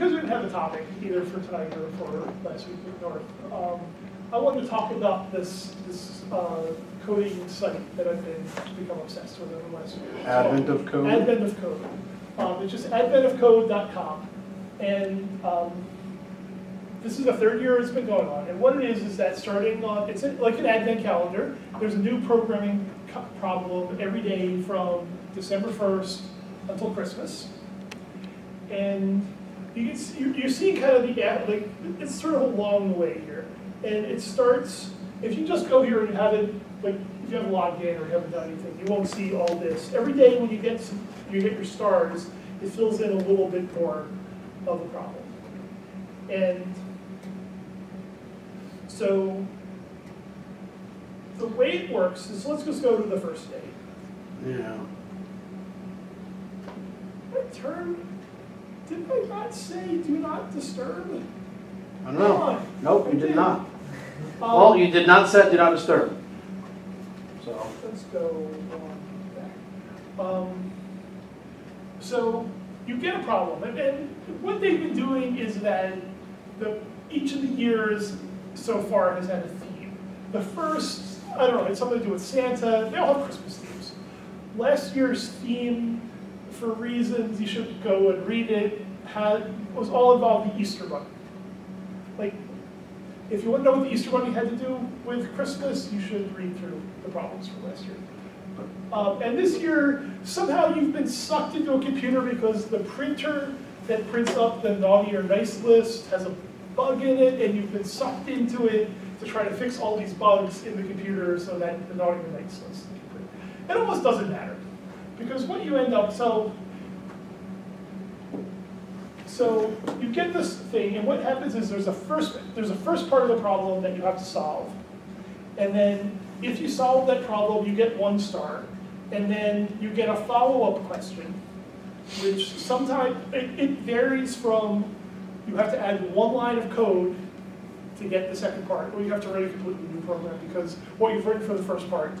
because we didn't have a topic either for tonight or for last week with North, um, I wanted to talk about this, this uh, coding site that I've been, become obsessed with over the last year. Advent of Code? Advent of Code. Um, It's just adventofcode.com. And um, this is the third year it's been going on. And what it is, is that starting on, it's like an advent calendar. There's a new programming problem every day from December 1st until Christmas. And you can see, you're, seeing kind of the, ad- like, it's sort of along the way here. And it starts, if you just go here and you haven't, like, if you haven't logged in or you haven't done anything, you won't see all this. Every day when you get some, you get your stars, it fills in a little bit more of the problem. And so the way it works is, let's just go to the first day. Yeah. I turn, did I not say do not disturb? I don't know. Nope, you did not. Well, you did not set do not disturb. So, Let's go on back. Um, so you get a problem, and, and what they've been doing is that the, each of the years so far has had a theme. The first, I don't know, it's something to do with Santa, they all have Christmas themes. Last year's theme, for reasons you should go and read it, had, was all involved the Easter Bunny. Like, if you want to know what the Easter Bunny had to do with Christmas, you should read through the problems from last year. Um, and this year, somehow you've been sucked into a computer because the printer that prints up the naughty or nice list has a bug in it, and you've been sucked into it to try to fix all these bugs in the computer so that the naughty or nice list can print. It almost doesn't matter, because what you end up, so so you get this thing, and what happens is there's a first there's a first part of the problem that you have to solve, and then if you solve that problem, you get one star, and then you get a follow-up question, which sometimes it, it varies from you have to add one line of code to get the second part, or you have to write a completely new program because what you've written for the first part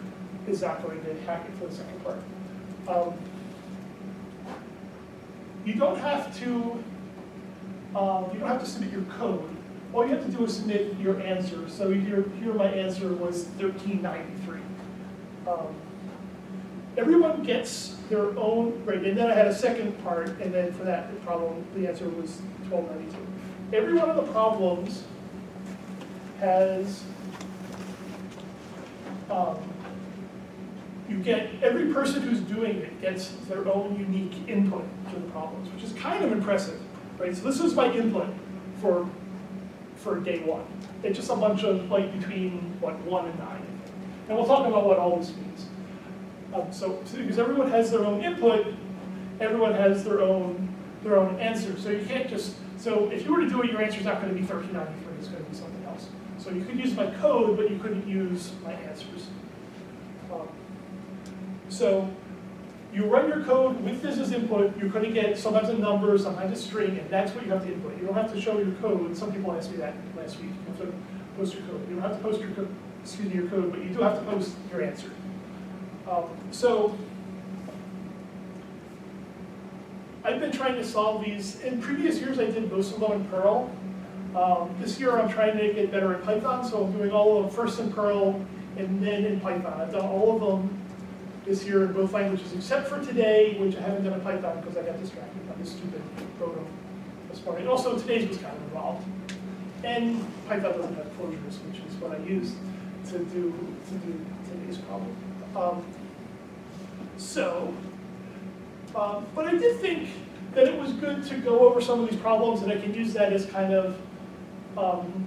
is not going to hack it for the second part. Um, you don't have to um, you don't have to submit your code. All you have to do is submit your answer. So here, here my answer was 1393. Um, everyone gets their own, right, and then I had a second part, and then for that problem, the answer was 1292. Every one of the problems has, um, you get, every person who's doing it gets their own unique input to the problems, which is kind of impressive, right? So this is my input for, for day one. It's just a bunch of, like, between, what, one and nine. And we'll talk about what all this means. Um, so, so because everyone has their own input, everyone has their own, their own answer. So you can't just, so if you were to do it, your answer is not gonna be 1393, it's gonna be something else. So you could use my code, but you couldn't use my answers. Um, so you run your code with this as input, you're going to get sometimes a number, sometimes a string, and that's what you have to input. You don't have to show your code. Some people asked me that last week. You have to post your code. You don't have to post your code, excuse me, your code, but you do have to post your answer. Um, so I've been trying to solve these. In previous years, I did most of them in Perl. Um, this year, I'm trying to get better at Python, so I'm doing all of them first in Perl and then in Python. I've done all of them this year in both languages, except for today, which I haven't done in Python because I got distracted by this stupid program this morning. Also, today's was kind of involved. And Python doesn't have closures, which is what I used to do, to do today's problem. Um, so, um, but I did think that it was good to go over some of these problems, and I can use that as kind of um,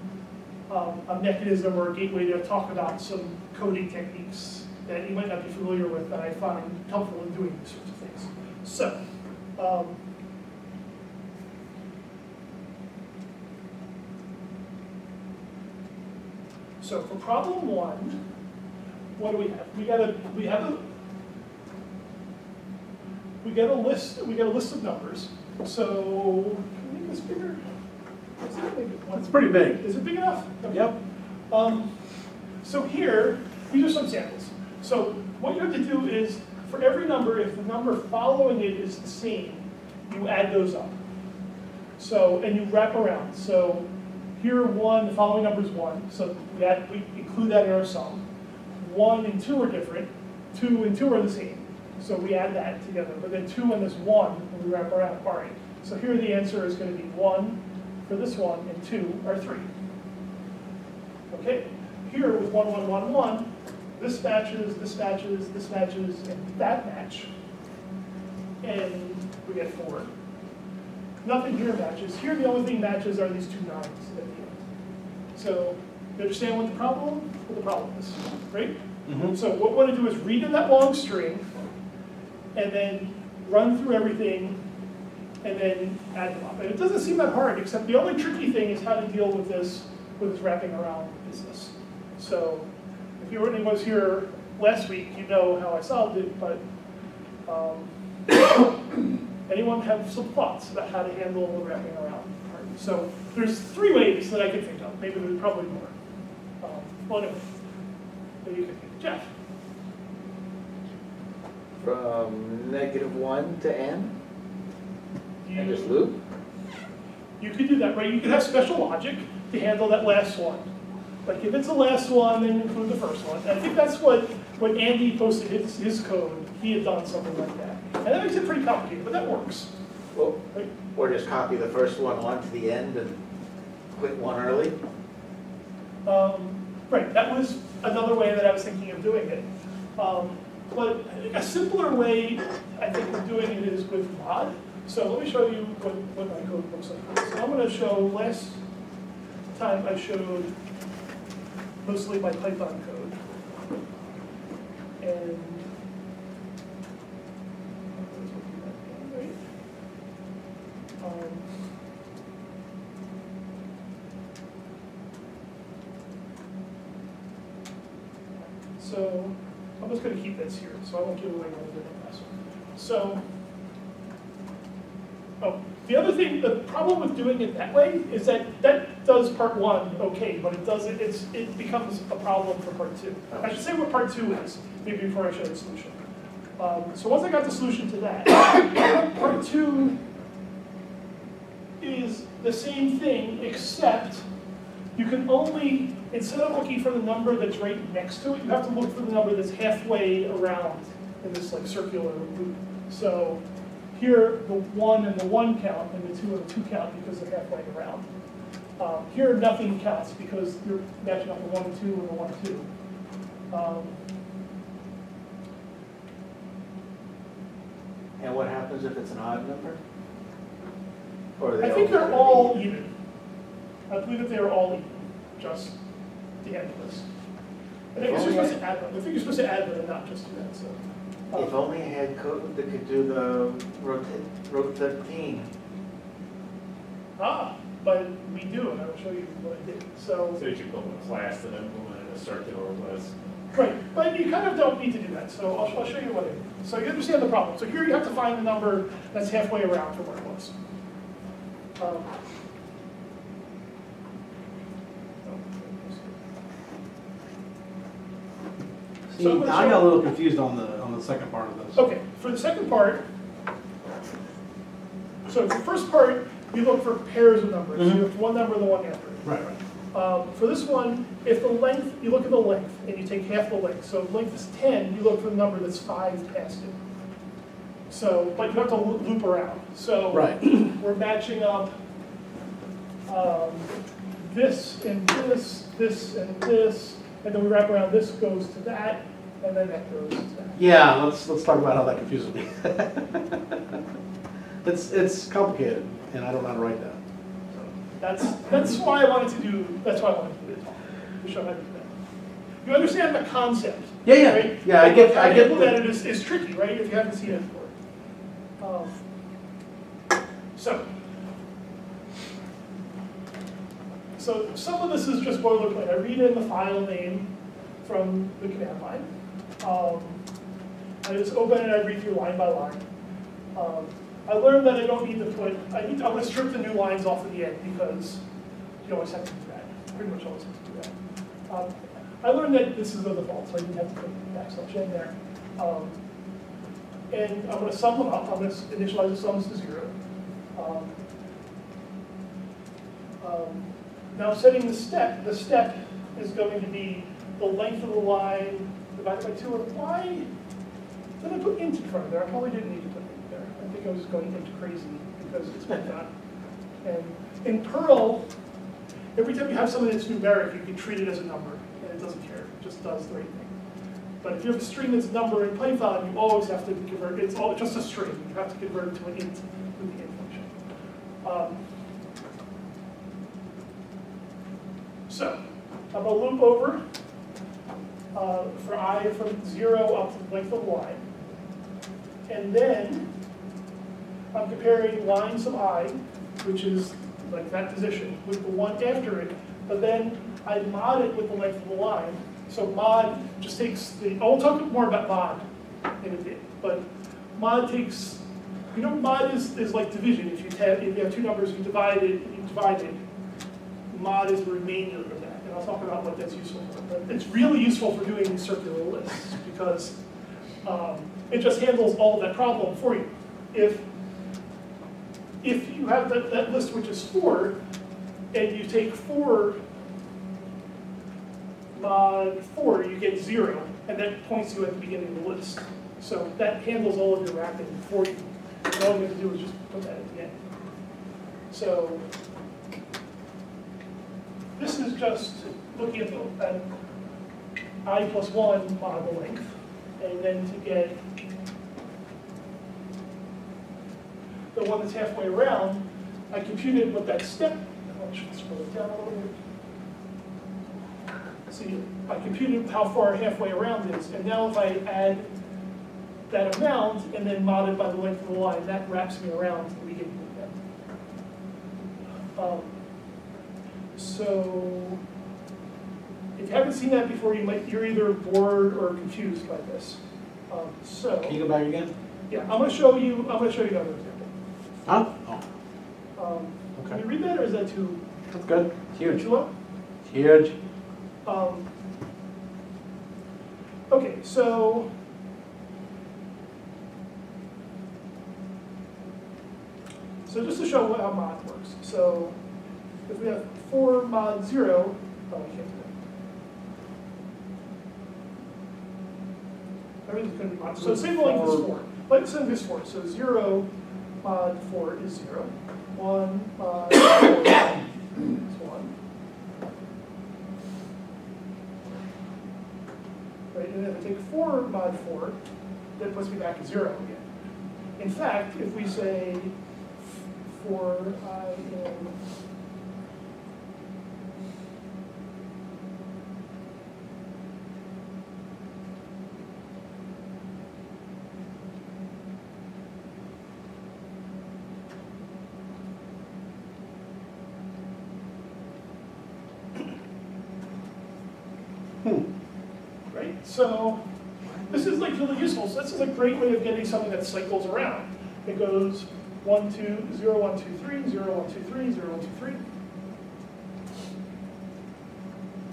um, a mechanism or a gateway to talk about some coding techniques that you might not be familiar with that I find helpful in doing these sorts of things. So, um, so for problem one, what do we have? We got a we have a we get a list we get a list of numbers. So can we make this bigger? Is that big? it's pretty big. Is it big enough? Okay. Yep. Um, so here, these are some samples. So what you have to do is, for every number, if the number following it is the same, you add those up. So, and you wrap around, so here one, the following number is one, so that, we include that in our sum. One and two are different, two and two are the same, so we add that together, but then two and this one, when we wrap around, all right. So here the answer is gonna be one for this one, and two are three. Okay, here with one, one, one, one, this matches, this matches, this matches, and that match. And we get four. Nothing here matches. Here, the only thing matches are these two nines at the end. So, you understand what the problem, what the problem is, right? Mhm. So what we want to do is read in that long string, and then run through everything, and then add them up. And it doesn't seem that hard, except the only tricky thing is how to deal with this, with this wrapping around business. So, if you anyone was here last week, you know how I solved it, but, um, anyone have some thoughts about how to handle the wrapping around part? So, there's three ways that I could think of, maybe there's probably more. Um, Well, anyway, maybe you could think, Jeff? From negative one to n, do and just loop? You could do that, right? You could have special logic to handle that last one. Like if it's the last one, then include the first one. I think that's what, when Andy posted his, his code, he had done something like that. And that makes it pretty complicated, but that works. Well, Right? Or just copy the first one onto the end and quit one early? Um, Right, that was another way that I was thinking of doing it. Um, But a simpler way, I think, of doing it is with mod. So let me show you what, what my code looks like. So I'm gonna show, last time I showed mostly my Python code. And. Um, So I'm just gonna keep this here, so I won't give away my different password. So, oh, the other thing, the problem with doing it that way is that that does part one okay, but it doesn't, it's, it becomes a problem for part two. I should say what part two is, maybe before I show the solution. Um, so once I got the solution to that, part two is the same thing, except you can only, instead of looking for the number that's right next to it, you have to look for the number that's halfway around in this like circular loop. So here, the one and the one count, and the two and the two count because they're halfway around. Um, here, nothing counts because you're matching up the one and two and the one and two. Um, And what happens if it's an odd number? Or are they I think they're all be- even. I believe that they are all even, just the end of this. I think just supposed to add them, I think you're supposed to add them and not just do that, so. um, If only I had code that could do the rotate, rot thirteen. Ah, but we do, and I will show you what I did. So, So you should build a class and implement a circular list. right, but you kind of don't need to do that, so I'll, I'll show you what I did. So you understand the problem. So here you have to find the number that's halfway around from where it was. Um, See, So I'm gonna I got a little confused on the, on the second part of this. Okay, for the second part, so the first part, you look for pairs of numbers. You look have one number and the one after it. Right. Um, For this one, if the length, you look at the length, and you take half the length. So if length is 10, you look for the number that's five past it. So, but you have to loop around. So Right. we're matching up um, this and this, this and this, and then we wrap around, this goes to that, and then that goes to that. Yeah, let's, let's talk about how that confuses me. It's, it's complicated, and I don't know how to write that. so. That's, that's why I wanted to do, that's why I wanted to do the talk, to show how to do that. You understand the concept? Yeah, yeah, right? yeah, I get, I get implement the, it is, is tricky, right, if you haven't seen it before. Um, So. So some of this is just boilerplate, I read in the file name from the command line. Um, I just open it, I read through line by line. Um, I learned that I don't need to put, I need, to- I'm gonna strip the new lines off at the end because you always have to do that, pretty much always have to do that. Um, I learned that this is the default, so I didn't have to put backslash in there. Um, And I'm gonna sum them up, I'm gonna initialize the sums to zero. Um, Um, Now setting the step, the step is going to be the length of the line divided by two, and why did I put int in front of there? I probably didn't need to was going into crazy because it's Python. And in Perl, every time you have something that's numeric, you can treat it as a number, and it doesn't care, it just does the right thing. But if you have a string that's a number in Python, you always have to convert, it's all, just a string, you have to convert it to an int with the int function. Um, So, I'm gonna loop over uh, for i from zero up to the length of y. And then I'm comparing lines of i, which is like that position, with the one after it. But then I mod it with the length of the line. So mod just takes the, I'll talk more about mod in a bit. But mod takes, you know, mod is, is like division. If you have, if you have two numbers, you divide it, you divide it. Mod is the remainder of that. And I'll talk about what that's useful for. But it's really useful for doing circular lists because um, it just handles all of that problem for you. If, if you have that, that list which is four, and you take four mod four, you get zero, and that points you at the beginning of the list. So that handles all of your wrapping for you. And all you have to do is just put that at the end. So this is just looking at the, at i plus one mod the length, and then to get the one that's halfway around, I computed what that step, I should scroll it down a little bit. See, I computed how far halfway around is, and now if I add that amount and then mod it by the length of the line, that wraps me around to the beginning of the. Um, So, if you haven't seen that before, you might, you're either bored or confused by this. Um, So, Can you go back again? yeah, I'm gonna show you, I'm gonna show you another example. Huh? Oh, Um, Can you read that, or is that too, that's good. Huge, too low? huge. Um, Okay, so. So just to show how mod works, so if we have four mod zero, oh, we can't do that. Everything's gonna be mod, so say the length is four, let's say this four, so zero mod four is zero. One mod four is one. right? And if I take four mod four, that puts me back at zero again. In fact, if we say for i So this is like really useful. So this is a great way of getting something that cycles around. It goes one, two, zero, one, two, three, zero, one, two, three, zero, one, two, three.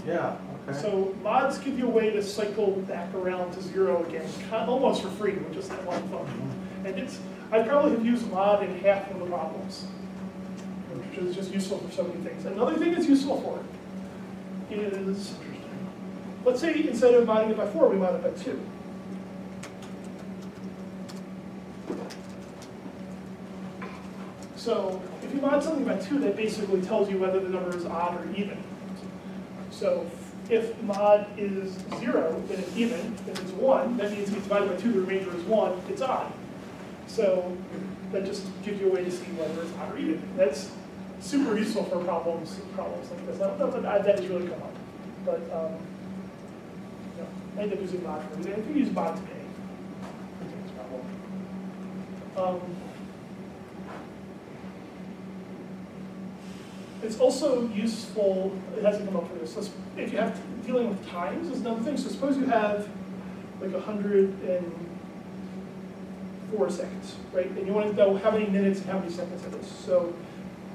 Yeah, okay. So mods give you a way to cycle back around to zero again, kind- almost for free with just that one function. Mm-hmm. And it's, I probably have used mod in half of the problems, which is just useful for so many things. Another thing it's useful for is, let's say instead of modding it by four, we mod it by two. So if you mod something by two, that basically tells you whether the number is odd or even. So if mod is zero, then it's even. If it's one, that means we divided by two, the remainder is one, it's odd. So that just gives you a way to see whether it's odd or even. That's super useful for problems, problems like this. I don't know if that has really come up, but, um, you End up using mod for it. If you use mod today, it's. Um, It's also useful, it hasn't come up for this, let's- if you have, dealing with times is another thing, so suppose you have like a hundred and four seconds, right? And you want to know how many minutes and how many seconds it is. So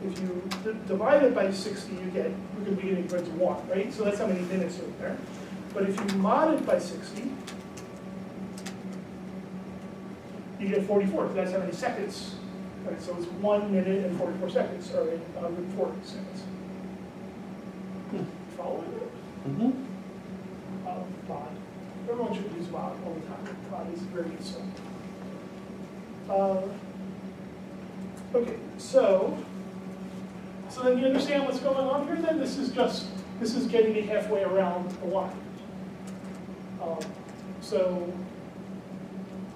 if you divide it by sixty, you get, we're gonna be getting towards one, right? So that's how many minutes are there. But if you mod it by sixty, you get forty-four, because that's how many seconds Right, so it's one minute and forty-four seconds, or hundred and forty seconds. Following it? Mm-hmm. Um, mod. Everyone should use mod all the time. Mod is very useful. Um, Okay, so, so then you understand what's going on here then? This is just, this is getting me halfway around the line. Um, So,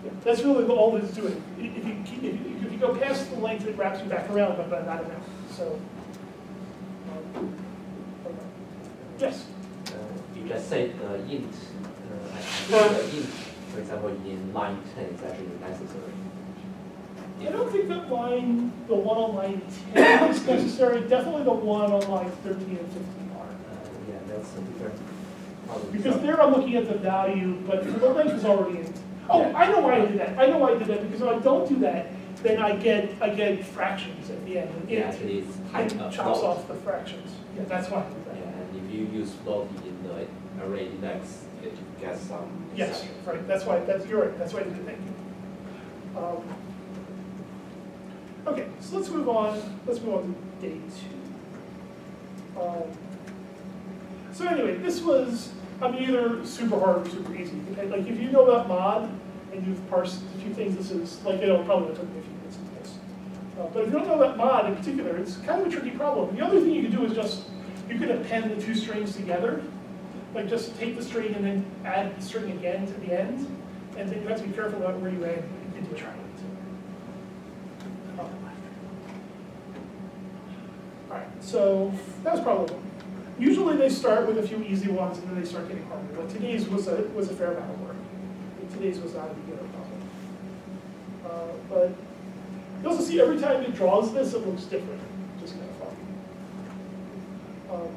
yeah, that's really all it's doing. If you, keep- if you, if you go past the length, it wraps you back around, but but not enough, so. um, okay. Yes? Uh, You just said uh, int, uh, think the int, for example, in line ten is actually necessary. I don't think that line, the one on line ten is necessary, definitely the one on line thirteen and fifteen are. Uh, Yeah, that's a different. Because there I'm looking at the value, but the length is already in. Oh, I know why I did that, I know why I did that, because if I don't do that, then I get, I get fractions at the end. Yeah, it- actually it's It type of chops float. off the fractions, yeah, that's why I did Yeah, and if you use float in the array index, it gets some. Yes, exception. right, that's why, that's, you're right, that's why I did you. Um, Okay, so let's move on, let's move on to day two. Um, So anyway, this was, I mean, either super hard or super easy, like if you know about mod and you've parsed a few things, this is, like, it'll probably took me a few minutes to do this. Uh, But if you don't know about mod in particular, it's kind of a tricky problem. The other thing you can do is just, you could append the two strings together, like just take the string and then add the string again to the end, and then you have to be careful about where you add, you can try it. Alright, so that was probably. Usually they start with a few easy ones and then they start getting harder, but today's was a, was a fair amount of work. Today's was not a beginner problem. Uh, but you also see every time it draws this, it looks different, Just kind of fun. Um,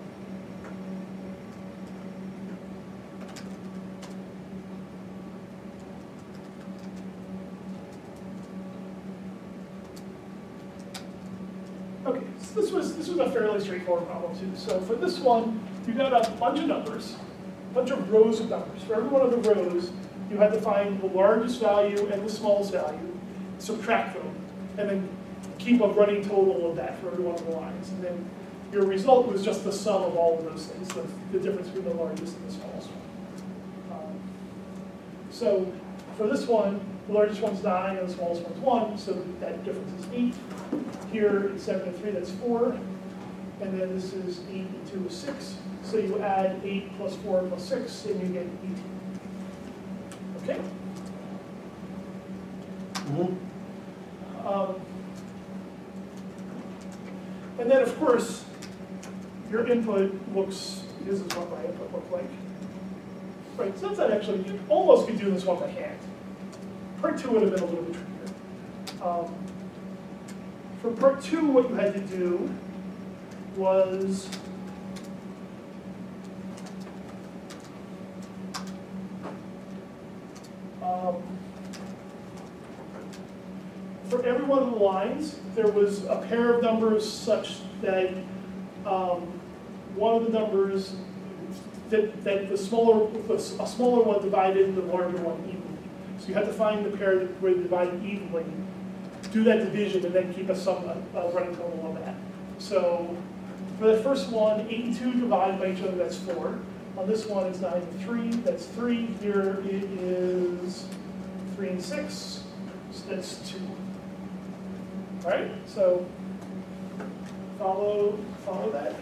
Okay, so was, a fairly straightforward problem too. So for this one, you got a bunch of numbers, a bunch of rows of numbers. For every one of the rows, you had to find the largest value and the smallest value, subtract them, and then keep a running total of that for every one of the lines. And then your result was just the sum of all of those things, the, the difference between the largest and the smallest one. Um, So for this one, the largest one's nine and the smallest one's one, so that difference is eight. Here, it's seven and three, that's four. And then this is eight and two six. So you add eight plus four plus six, and you get eighteen. Okay? Mm-hmm. Um, And then, of course, your input looks, this is what my input looked like. Right, so that's not actually, you almost could do this one by hand. Part two would have been a little bit trickier. Um, For part two, what you had to do was um, for every one of the lines, there was a pair of numbers such that um, one of the numbers, that, that the smaller, a smaller one divided the larger one evenly. So you had to find the pair that were divided evenly, do that division, and then keep a sum, a a running total of that. So for the first one, eight and two divided by each other, that's four. On this one, it's nine and three, that's three. Here it is three and six, so that's two. All right, so follow, follow that.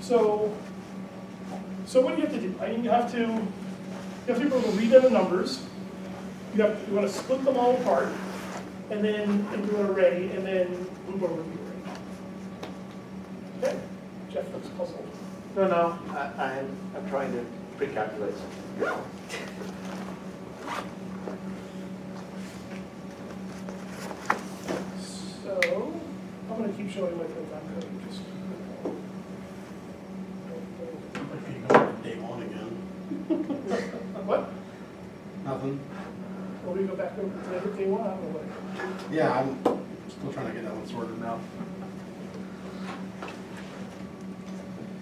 So, so what do you have to do? I mean, you have to, you have to be able to read in the numbers. You have, you want to split them all apart, and then into an array, and then loop over. Okay, Jeff looks puzzled. No, no, I, I'm, I'm trying to pre-calculate something. So, I'm gonna keep showing my program code, just. Day one again. What? Nothing. Will we go back over to the day one? I don't know what. Yeah, I'm still trying to get that one sorted now.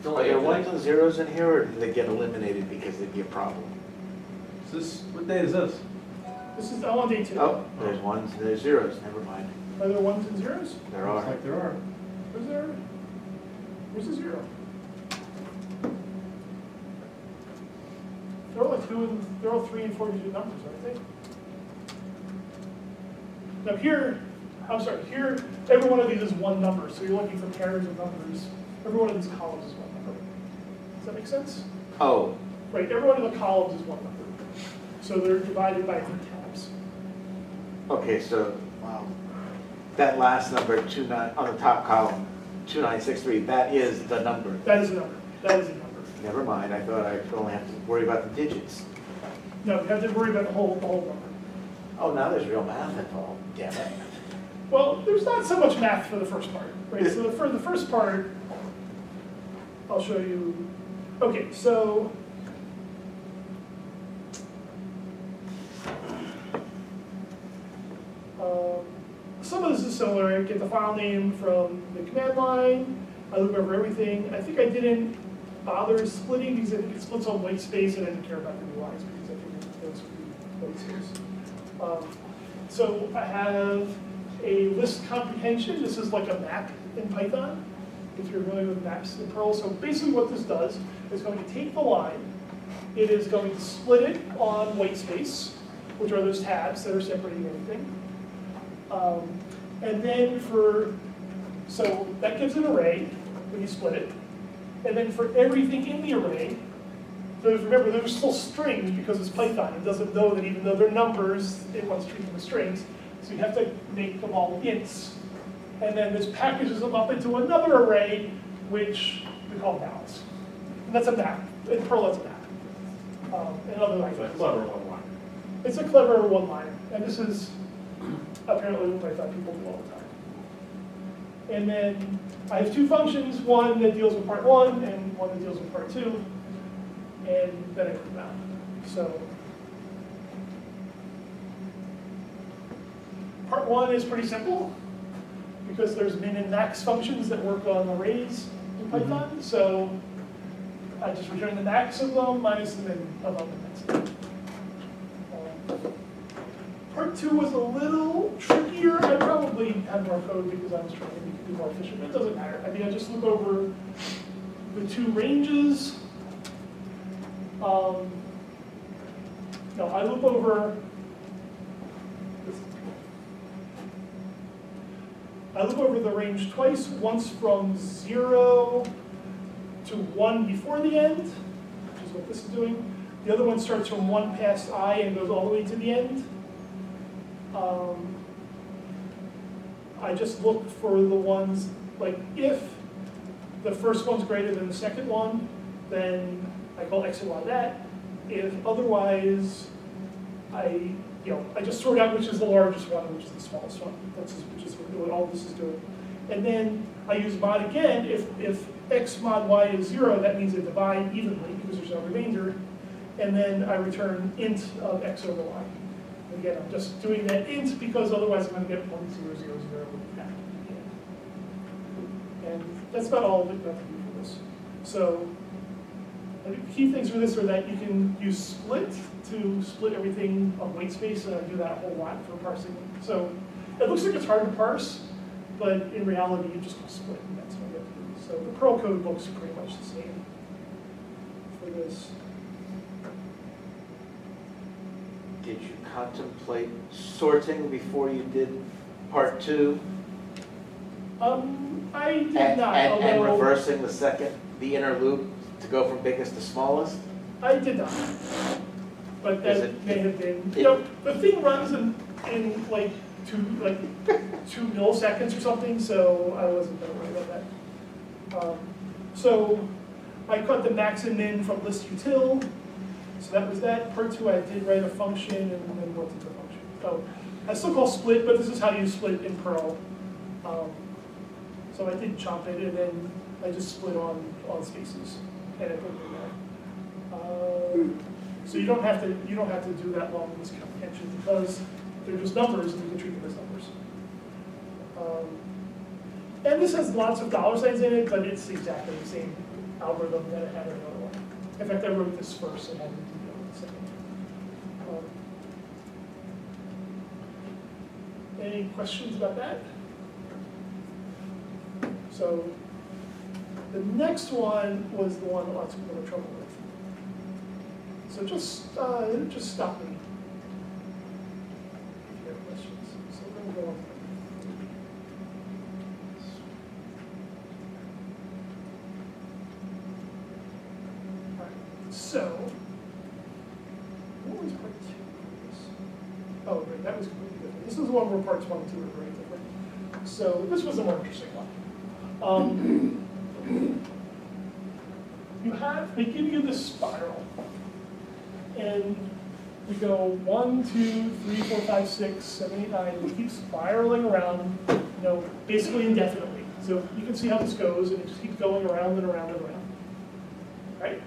Are there ones and zeros in here, or do they get eliminated because they'd be a problem? Is this, what day is this? This is LD two. Oh, there's ones, and there's zeros, never mind. Are there ones and zeros? There Looks are. like there are. Where's there, where's the zero? They're all two and, they're all three and four digit numbers, aren't they? Now here, I'm sorry, here, every one of these is one number, so you're looking for pairs of numbers. Every one of these columns is one number. Does that make sense? Oh, Right, every one of the columns is one number. So they're divided by three tabs. okay, so, wow. That last number, two nine, on the top column, two nine six three, that is the number. That is a number, that is a number. Never mind, I thought I only have to worry about the digits. No, you have to worry about the whole, the whole number. Oh, now there's real math involved, damn it. Well, there's not so much math for the first part, right? So the, for the first part, I'll show you, okay, so. Um, Some of this is similar, I get the file name from the command line, I look over everything. I think I didn't bother splitting because I think it splits on white space and I didn't care about the new lines because I figured those would be white space. Um, So I have a list comprehension, this is like a map in Python, if you're familiar with maps in Perl. So basically what this does is going to take the line, it is going to split it on white space, which are those tabs that are separating everything. Um, And then for, so that gives an array when you split it. And then for everything in the array, those, remember, those are still strings because it's Python. It doesn't know that even though they're numbers, it wants to treat them as strings. So you have to make them all ints. And then this packages them up into another array, which we call balance. And that's a map. In Perl, that's a map. Um, in other It's a clever one line. It's a clever one-liner, and this is apparently what I thought people do all the time. And then I have two functions, one that deals with part one and one that deals with part two, and then I put them out. So part one is pretty simple because there's min and max functions that work on arrays in Python. So I just return the max of them minus the min of them, and that's it. Um, Part two was a little trickier. I probably had more code because I was trying to be more efficient, but it doesn't matter. I mean, I just look over the two ranges. Um, no, I loop over. I look over the range twice, once from zero to one before the end, which is what this is doing. The other one starts from one past i and goes all the way to the end. Um, I just look for the ones, like if the first one's greater than the second one, then I call x and y that. If otherwise, I, you know, I just sort out which is the largest one, which is the smallest one. That's which is what all this is doing. And then I use mod again. If, if x mod y is zero, that means they divide evenly because there's no remainder. And then I return int of x over y. Again, I'm just doing that int because otherwise I'm gonna get one, zero, zero, zero back. And that's about all that we have to do for this. So, the key things for this are that you can use split to split everything on white space, and I do that a whole lot for parsing. So, it looks like it's hard to parse, but in reality, you just split, and that's what you have to do. So the Perl code looks pretty much the same for this. Did you contemplate sorting before you did part two? Um, I did And, not, and, and reversing the second, the inner loop to go from biggest to smallest? I did not. But that it- may have been, it- you know, the thing runs in, in like two, like two milliseconds or something, so I wasn't gonna worry about that. Um, So I cut the max and min from list util, so that was that. Part two, I did write a function and then what did the function? So I still call split, but this is how you split in Perl. Um, So I did chop it and then I just split on, on spaces and I put it in there. Uh, So you don't have to, you don't have to do that long list comprehension because they're just numbers and you can treat them as numbers. Um, And this has lots of dollar signs in it, but it's exactly the same algorithm that it had in the other one. In fact, I wrote this first and had to do the other second. Um, Any questions about that? So the next one was the one that lots of people had trouble with. So just, uh, just stop me. If you have questions. So what was part two? Oh, right, that was completely different. This is the one where parts one and two are very different. So this was a more interesting one. Um, you have, they give you this spiral. And we go one, two, three, four, five, six, seven, eight, nine, we keep spiraling around, you know, basically indefinitely. So you can see how this goes, and it just keeps going around and around and around. Right?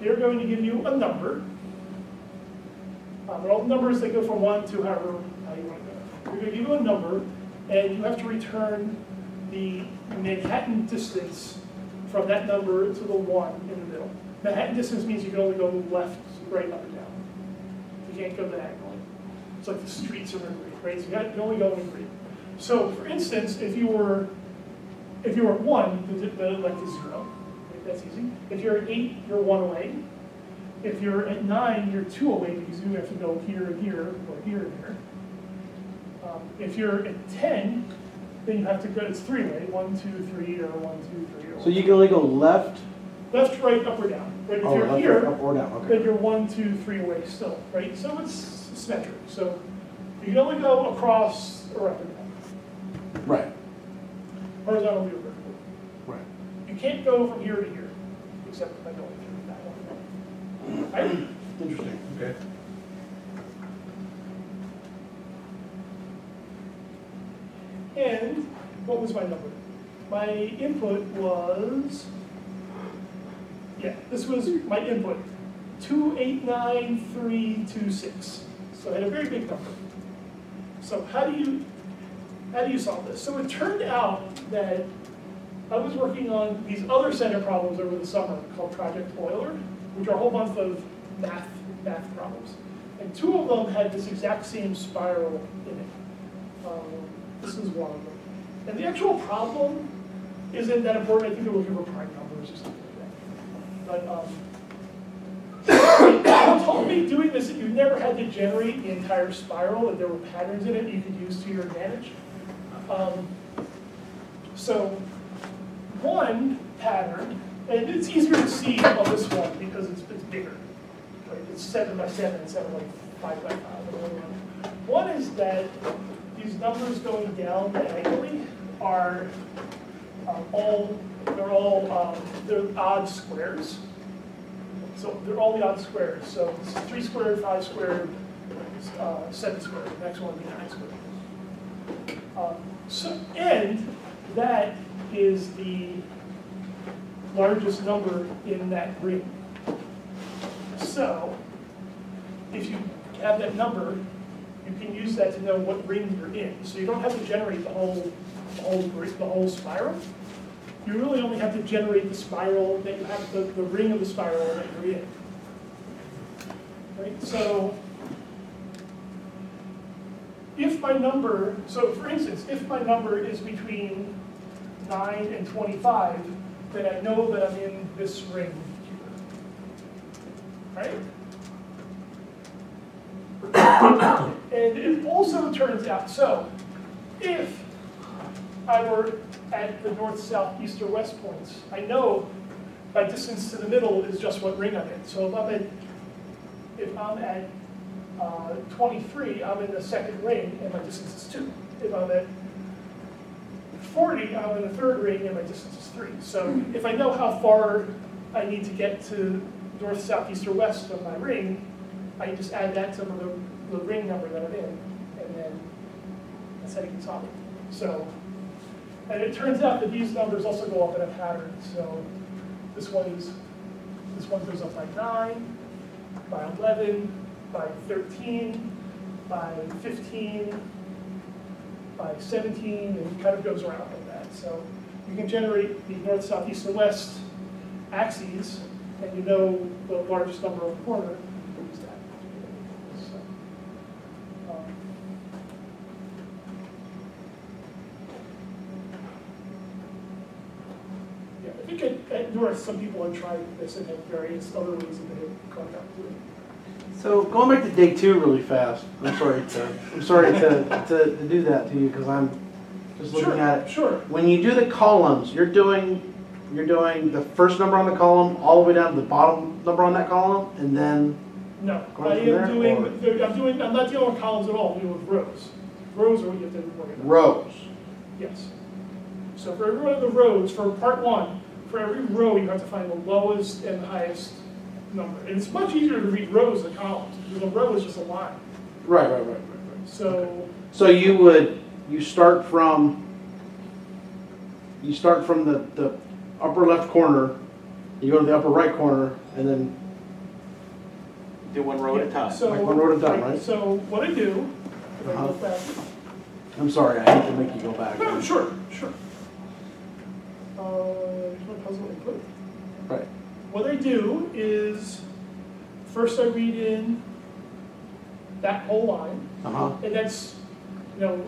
They're going to give you a number. Uh, they're all numbers that go from one to however how you want to go. They're going to give you a number, and you have to return the Manhattan distance from that number to the one in the middle. Manhattan distance means you can only go left, right, up, and down. You can't go diagonally. It's like the streets of Greek, right? So you have- you only go in Greek. So for instance, if you were, if you were at one, the, the left is zero. Right? That's easy. If you're at eight, you're one away. If you're at nine, you're two away because you have to go here and here, or here and here. Um, If you're at ten, then you have to go, it's three way, one, two, three, or one, two, three, or. So you can only go left, Left, right, up, or down. Right, if oh, you're left, here, up or down, then you're one, two, three away still, right? So it's symmetric. So you can only go across or up and down, Right, horizontally or vertically. right. You can't go from here to here, except by going through that one. Right? Interesting, okay. And what was my number? My input was, yeah, this was my input, two eight nine three two six. So I had a very big number. So how do you, how do you solve this? So it turned out that I was working on these other center problems over the summer called Project Euler, which are a whole bunch of math, math problems. And two of them had this exact same spiral in it. Um, This is one of them. And the actual problem isn't that important, I think they were looking for prime numbers or something. But, um, they told me doing this, that you never had to generate the entire spiral, that there were patterns in it you could use to your advantage. Um, So, one pattern, and it's easier to see on this one because it's, it's bigger. Right? It's seven by seven instead of like five by five. or whatever. One is that these numbers going down diagonally are um, all, they're all, um, they're odd squares. So they're all the odd squares. So it's three squared, five squared, uh, seven squared. The next one would be nine squared. Um, So, and that is the largest number in that ring. So, if you have that number, you can use that to know what ring you're in. So you don't have to generate the whole, the whole spiral. You really only have to generate the spiral that you have, the, the ring of the spiral that you're in. Right, so if my number, so for instance, if my number is between nine and twenty-five, then I know that I'm in this ring here. Right? And it also turns out, so if I were at the north, south, east, or west points, I know my distance to the middle is just what ring I'm in. So if I'm at, if I'm at uh, 23, I'm in the second ring and my distance is two. If I'm at 40, I'm in the third ring and my distance is three. So if I know how far I need to get to north, south, east, or west of my ring, I can just add that to the, the ring number that I'm in, and then that's how you can solve it. So, and it turns out that these numbers also go up in a pattern. So this one is, this one goes up by nine, by 11, by 13, by 15, by 17, and kind of goes around like that. So you can generate the north, south, east, and west axes, and you know the largest number of corner, you can use that. So, um, Yeah, I think at, at North, some people have tried this and had various other ways that they have gone about doing it. So going back to day two really fast, I'm sorry to, I'm sorry to, to, to do that to you, because I'm just looking Sure, at it. Sure, When you do the columns, you're doing, you're doing the first number on the column, all the way down to the bottom number on that column, and then, no, I from there, am doing, I'm doing, I'm not dealing with columns at all, I'm dealing with rows. Rows are what you have to worry about. rows. Yes. So for every one of the rows, for part one, for every row, you have to find the lowest and highest number. And it's much easier to read rows than columns, because a row is just a line. Right, right, right, right, right. So, So you would, you start from, you start from the, the upper left corner, you go to the upper right corner, and then, Do one row at a time. so. Like one row at a time, right? So what I do, if I Uh-huh. go back, I'm sorry, I hate to make you go back. no, sure, sure. Uh, here's my puzzle input. Right, What I do is, first I read in that whole line, uh-huh, and that's, you know,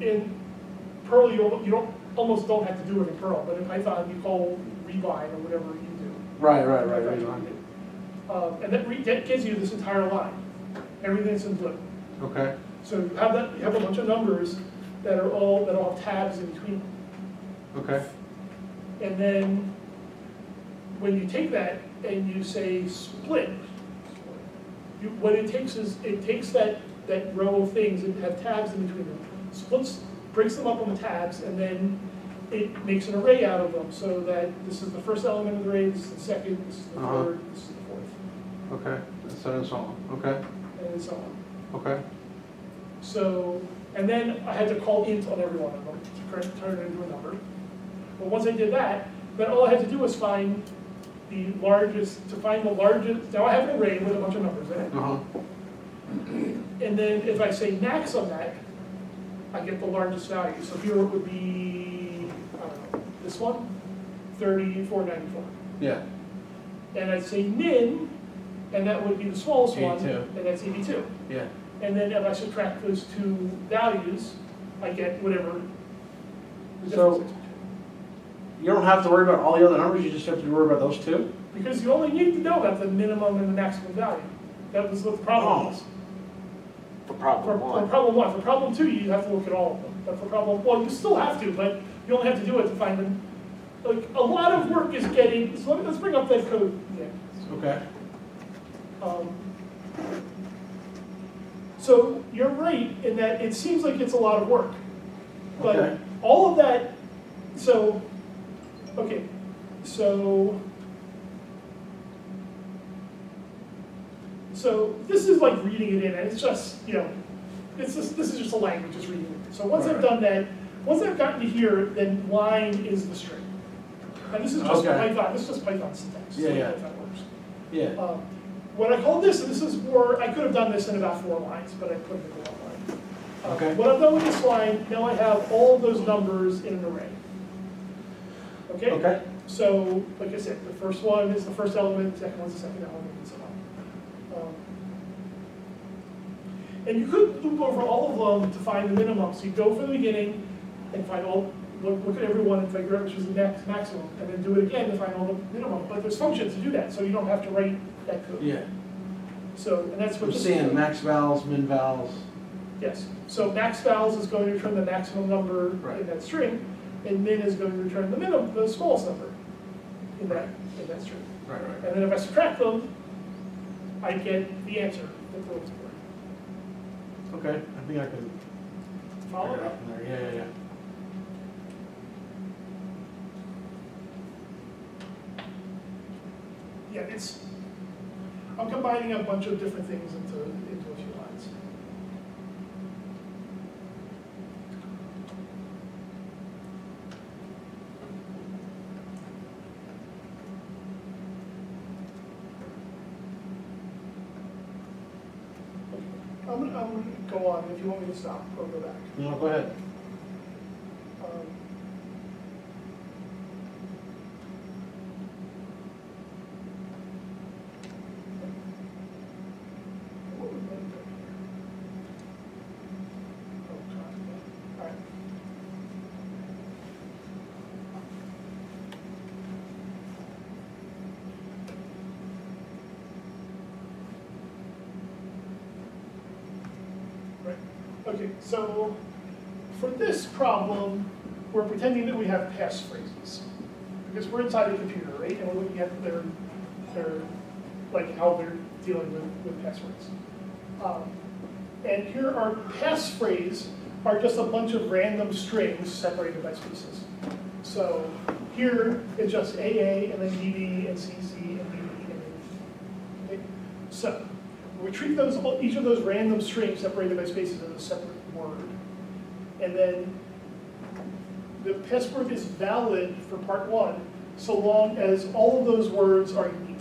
in Perl, you you don't, almost don't have to do it in Perl, but in Python, you call rebind or whatever you do. right, right, right, right, right. Um, and that, re- that gives you this entire line, everything's in blue. Okay, So you have that, you have a bunch of numbers that are all, that all have tabs in between. okay, And then, when you take that and you say split, you, what it takes is, it takes that, that row of things and have tabs in between them, splits, breaks them up on the tabs, and then it makes an array out of them, so that this is the first element of the array, this is the second, this is the Uh-huh. third, this is the fourth, okay, so and so on, okay, and so on. okay, So, and then I had to call int on every one of them to turn it into a number. But once I did that, then all I had to do was find the largest, to find the largest, now I have an array with a bunch of numbers in it. uh-huh, And then if I say max on that, I get the largest value. So here it would be, I don't know, this one, thirty-four ninety-four. yeah, And I'd say min, and that would be the smallest one, and that's eighty-two. yeah. And then if I subtract those two values, I get whatever the So- is. You don't have to worry about all the other numbers, you just have to worry about those two? Because you only need to know about the minimum and the maximum value. That was what the problem was. For For, problem for one. problem one, for problem two, you have to look at all of them. But for problem, well, you still have to, but you only have to do it to find them. Like, a lot of work is getting, so let me- let's bring up that code again. Okay. Um, So you're right in that it seems like it's a lot of work. But Okay. all of that, so, okay, so. So this is like reading it in, and it's just, you know, it's just, this is just a language, just reading it. So once I've done that, once I've gotten to here, then line is the string. And this is just Okay. Python, this is just Python syntax. Yeah, the yeah. Python works. Yeah, Um, What I call this, and this is more, I could have done this in about four lines, but I put it in one line. Uh, Okay. What I've done with this line, now I have all those numbers in an array. Okay? okay, So, like I said, the first one is the first element, the second one's the second element, and so on. Um, And you could loop over all of them to find the minimum, so you go from the beginning and find all, look, look at every one and figure out which is the max, maximum, and then do it again to find all the minimum, but there's functions to do that, so you don't have to write that code. yeah. So, and that's what We're is. seeing max vowels, min vowels, Yes, so max vowels is going to return the maximum number Right. in that string, and min is going to return the minimum, the smallest number in that, in that string. right, right. And then if I subtract them, I get the answer that they're looking for. Okay, I think I can Follow that? from there, yeah, yeah, yeah. Yeah, it's, I'm combining a bunch of different things into, into a few lines. I'm gonna, I'm gonna go on, if you want me to stop, or go back. No, go ahead. Um, What would that do here? Oh, God, yeah. All right. Okay, so for this problem, we're pretending that we have passphrases. Because we're inside a computer, right? And we're looking at their, their, like how they're dealing with, with passwords. Um, And here our passphrase are just a bunch of random strings separated by spaces. So here it's just AA and then DD and CC and DD and then, okay? So we treat those, each of those random strings separated by spaces as a separate word. And then the password is valid for part one, so long as all of those words are unique.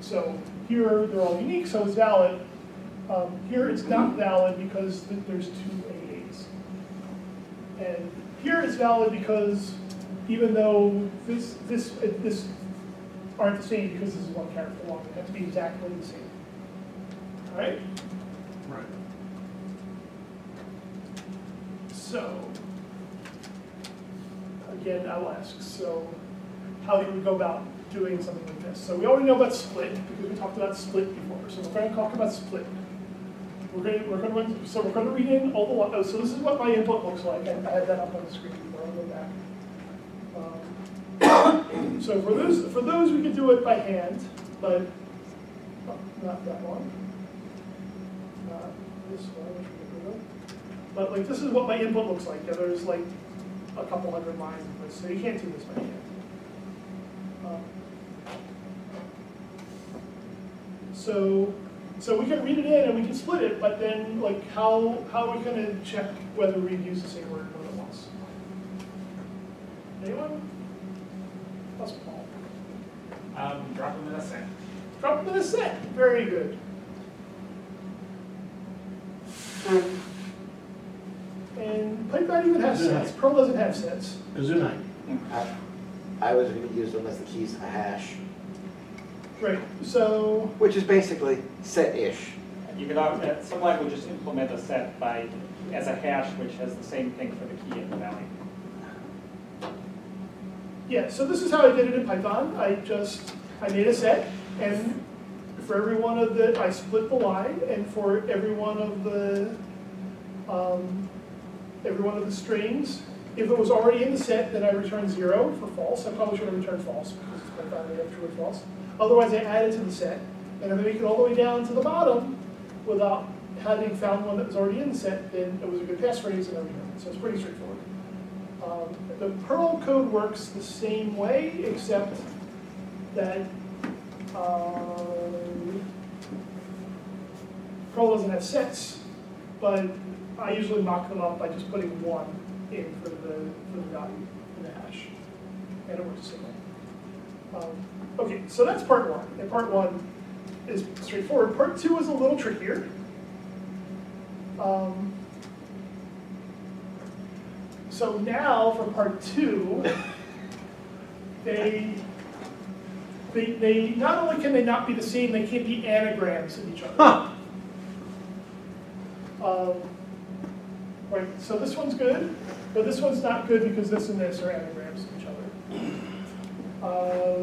So here, they're all unique, so it's valid. Um, Here, it's not valid because th- there's two AAs. And here, it's valid because even though this, this, uh, this aren't the same because this is one character long, they have to be exactly the same. Right? Right. So, again, I'll ask, so how do we go about doing something like this? So we already know about split, because we talked about split before, so we're gonna talk about split. We're gonna, we're gonna, so we're gonna read in all the, oh, so this is what my input looks like, I I had that up on the screen before, I'll go back. Um, So for those, for those, we could do it by hand, but not that one. Not this one, which we can do. But like, this is what my input looks like, Yeah, there's like a couple hundred lines of this, so you can't do this by hand. Um, So, so we can read it in and we can split it, but then like, how, how are we gonna check whether we've used the same word more than once? Anyone? Plus Paul. Um, drop them in a set. Drop them in a set, very good. And Python even has sets, Perl doesn't have sets. Kazunai. I- I was gonna use them as the keys a hash, Right, so, which is basically set-ish. You could, al- uh, some language just implement a set by, as a hash, which has the same thing for the key and the value. yeah, so this is how I did it in Python. I just, I made a set, and for every one of the, I split the line, and for every one of the, um, every one of the strings, if it was already in the set, then I return zero for false. I probably should have returned false, because it's Python, they have true or false. Otherwise, I add it to the set, and if I make it all the way down to the bottom without having found one that was already in the set, then it was a good passphrase and I returned it. So it's pretty straightforward. Um, The Perl code works the same way, except that um, Perl doesn't have sets, but I usually mock them up by just putting one in for the, for the value in the hash. And it works the same way. Um, Okay, so that's part one, and part one is straightforward. Part two is a little trickier. Um, So now for part two, they, they, they, not only can they not be the same, they can't be anagrams of each other. Huh. Um, Right, so this one's good, but this one's not good because this and this are anagrams of each other. Uh,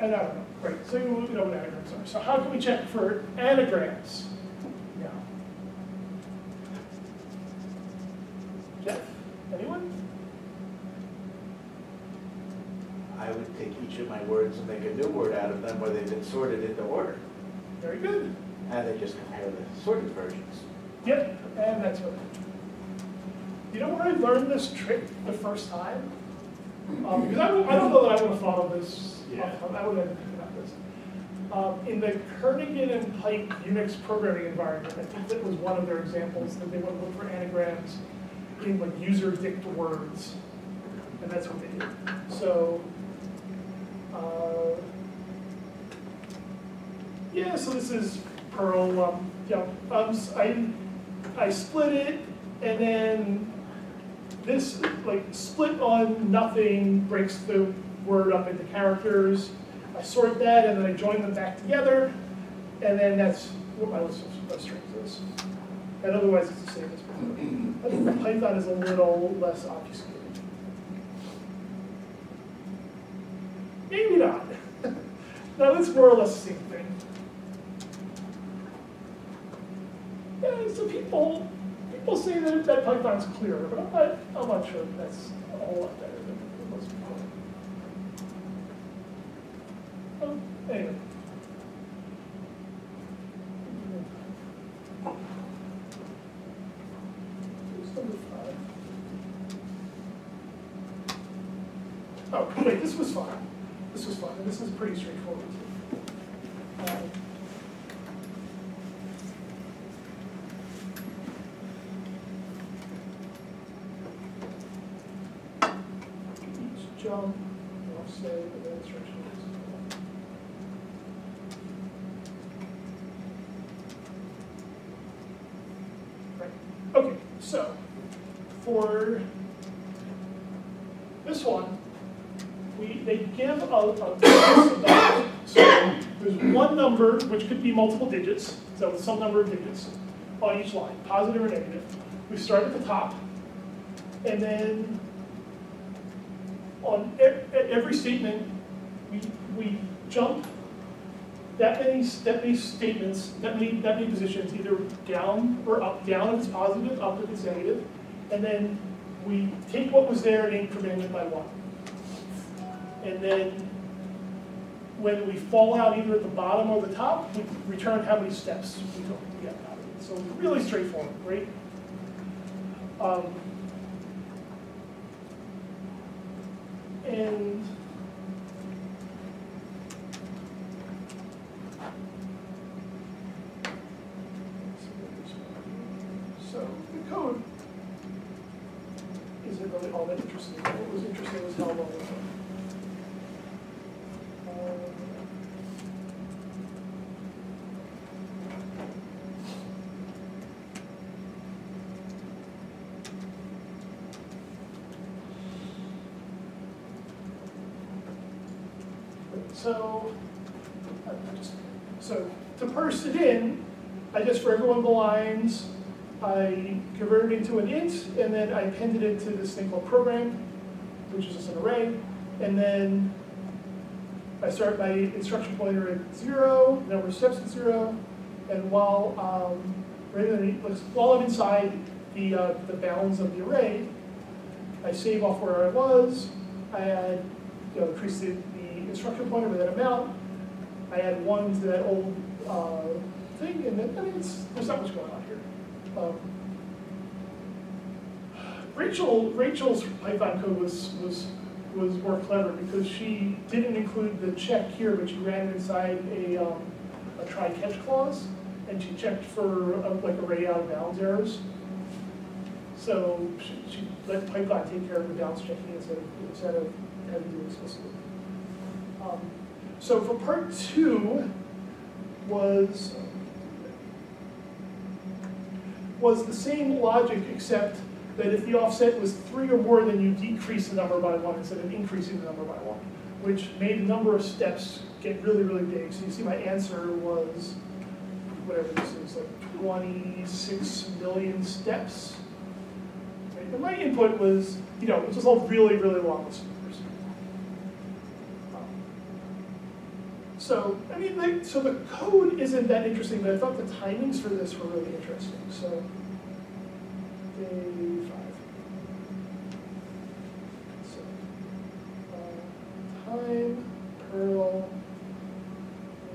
And I don't know, right, so you know what anagrams are. So how can we check for anagrams? Yeah. Jeff, anyone? I would take each of my words and make a new word out of them where they've been sorted into order. Very good. And they just compare the sorted versions. Yep, and that's what. You know where I learned this trick the first time? Um, because I, don't- I don't know that I would have thought of this, Yeah. I would have thinking about this. Um, in the Kernighan and Pike Unix programming environment, I think that was one of their examples, that they would look for anagrams in like user dict words. And that's what they did. So, uh, yeah, so this is Perl, um, yeah, um, I, I split it, and then this, like, split on nothing breaks the word up into characters. I sort that, and then I join them back together, and then that's what my list of strings is. And otherwise, it's the same as before. I think Python is a little less obfuscated. Maybe not. No, it's more or less the same thing. Uh, so people, people say that that Python's clear, but I'm not, I'm not sure that's a whole lot better than most people. Um, anyway. Here's number five. Oh, wait, this was fine. This was fine, and this is pretty straightforward too. Um, Each jump, offset, and then instructions. Right, okay, so, for this one, we, they give a, a, so there's one number, which could be multiple digits, so some number of digits on each line, positive or negative. We start at the top, and then on e- every statement, we, we jump that many, that many statements, that many, that many positions, either down or up, down if it's positive, up if it's negative, and then we take what was there and increment it by one. And then when we fall out either at the bottom or the top, we return how many steps we go, we got out of it. So really straightforward, right? Um, And so the code isn't really all that interesting. What was interesting was how long it took. Um, So, so to parse it in, I just for every one of the lines, I converted it into an int, and then I appended it to this thing called program, which is just an array, and then I start my instruction pointer at zero, number of steps at zero, and while, um, while I'm inside the, uh, the bounds of the array, I save off where I was, I add, you know, increase the, the instruction pointer by that amount, I add one to that old, uh, thing, and then, I mean, it's, there's not much going on here. Um, Rachel, Rachel's Python code was, was, was more clever because she didn't include the check here, but she ran it inside a, um, a try-catch clause, and she checked for, uh, like, array out of bounds errors. So she, she let Python take care of the bounds checking instead of, instead of having to explicitly. Um, So for part two was, was the same logic, except that if the offset was three or more, then you decrease the number by one instead of increasing the number by one, which made the number of steps get really, really big. So you see my answer was, whatever this is, like twenty-six million steps. Right, And my input was, you know, it was all really, really long list of numbers. So, I mean, like, so the code isn't that interesting, but I thought the timings for this were really interesting, so. Day five. So, uh, time, Perl,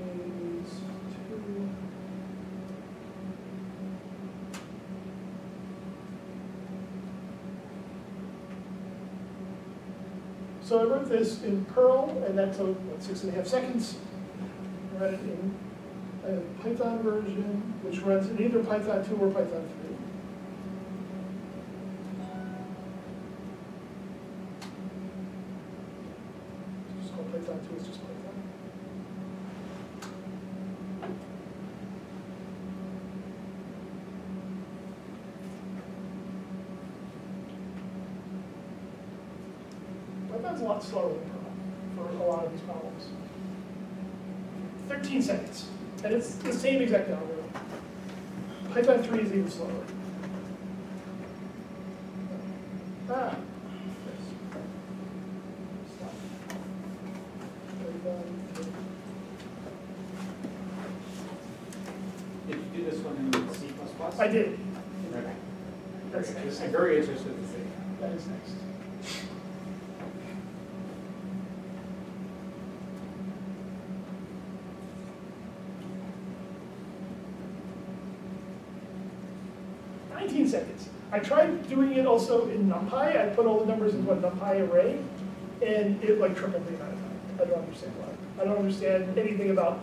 is two. So I wrote this in Perl, and that took, what, six and a half seconds. Read a Python version, which runs in either Python 2 or Python 3. Just call Python 2, it's just Python. Python's a lot slower than Perl for a lot of these problems. 13 seconds, and it's the same exact algorithm. Python 3 is even slower. Ah. yes. Stop. Python 3. Did do this one? I did. Okay. Very next. interesting, very interested to see. That is next. Nineteen seconds. I tried doing it also in NumPy. I put all the numbers into a NumPy array, and it like tripled the amount of time. I don't understand why. I don't understand anything about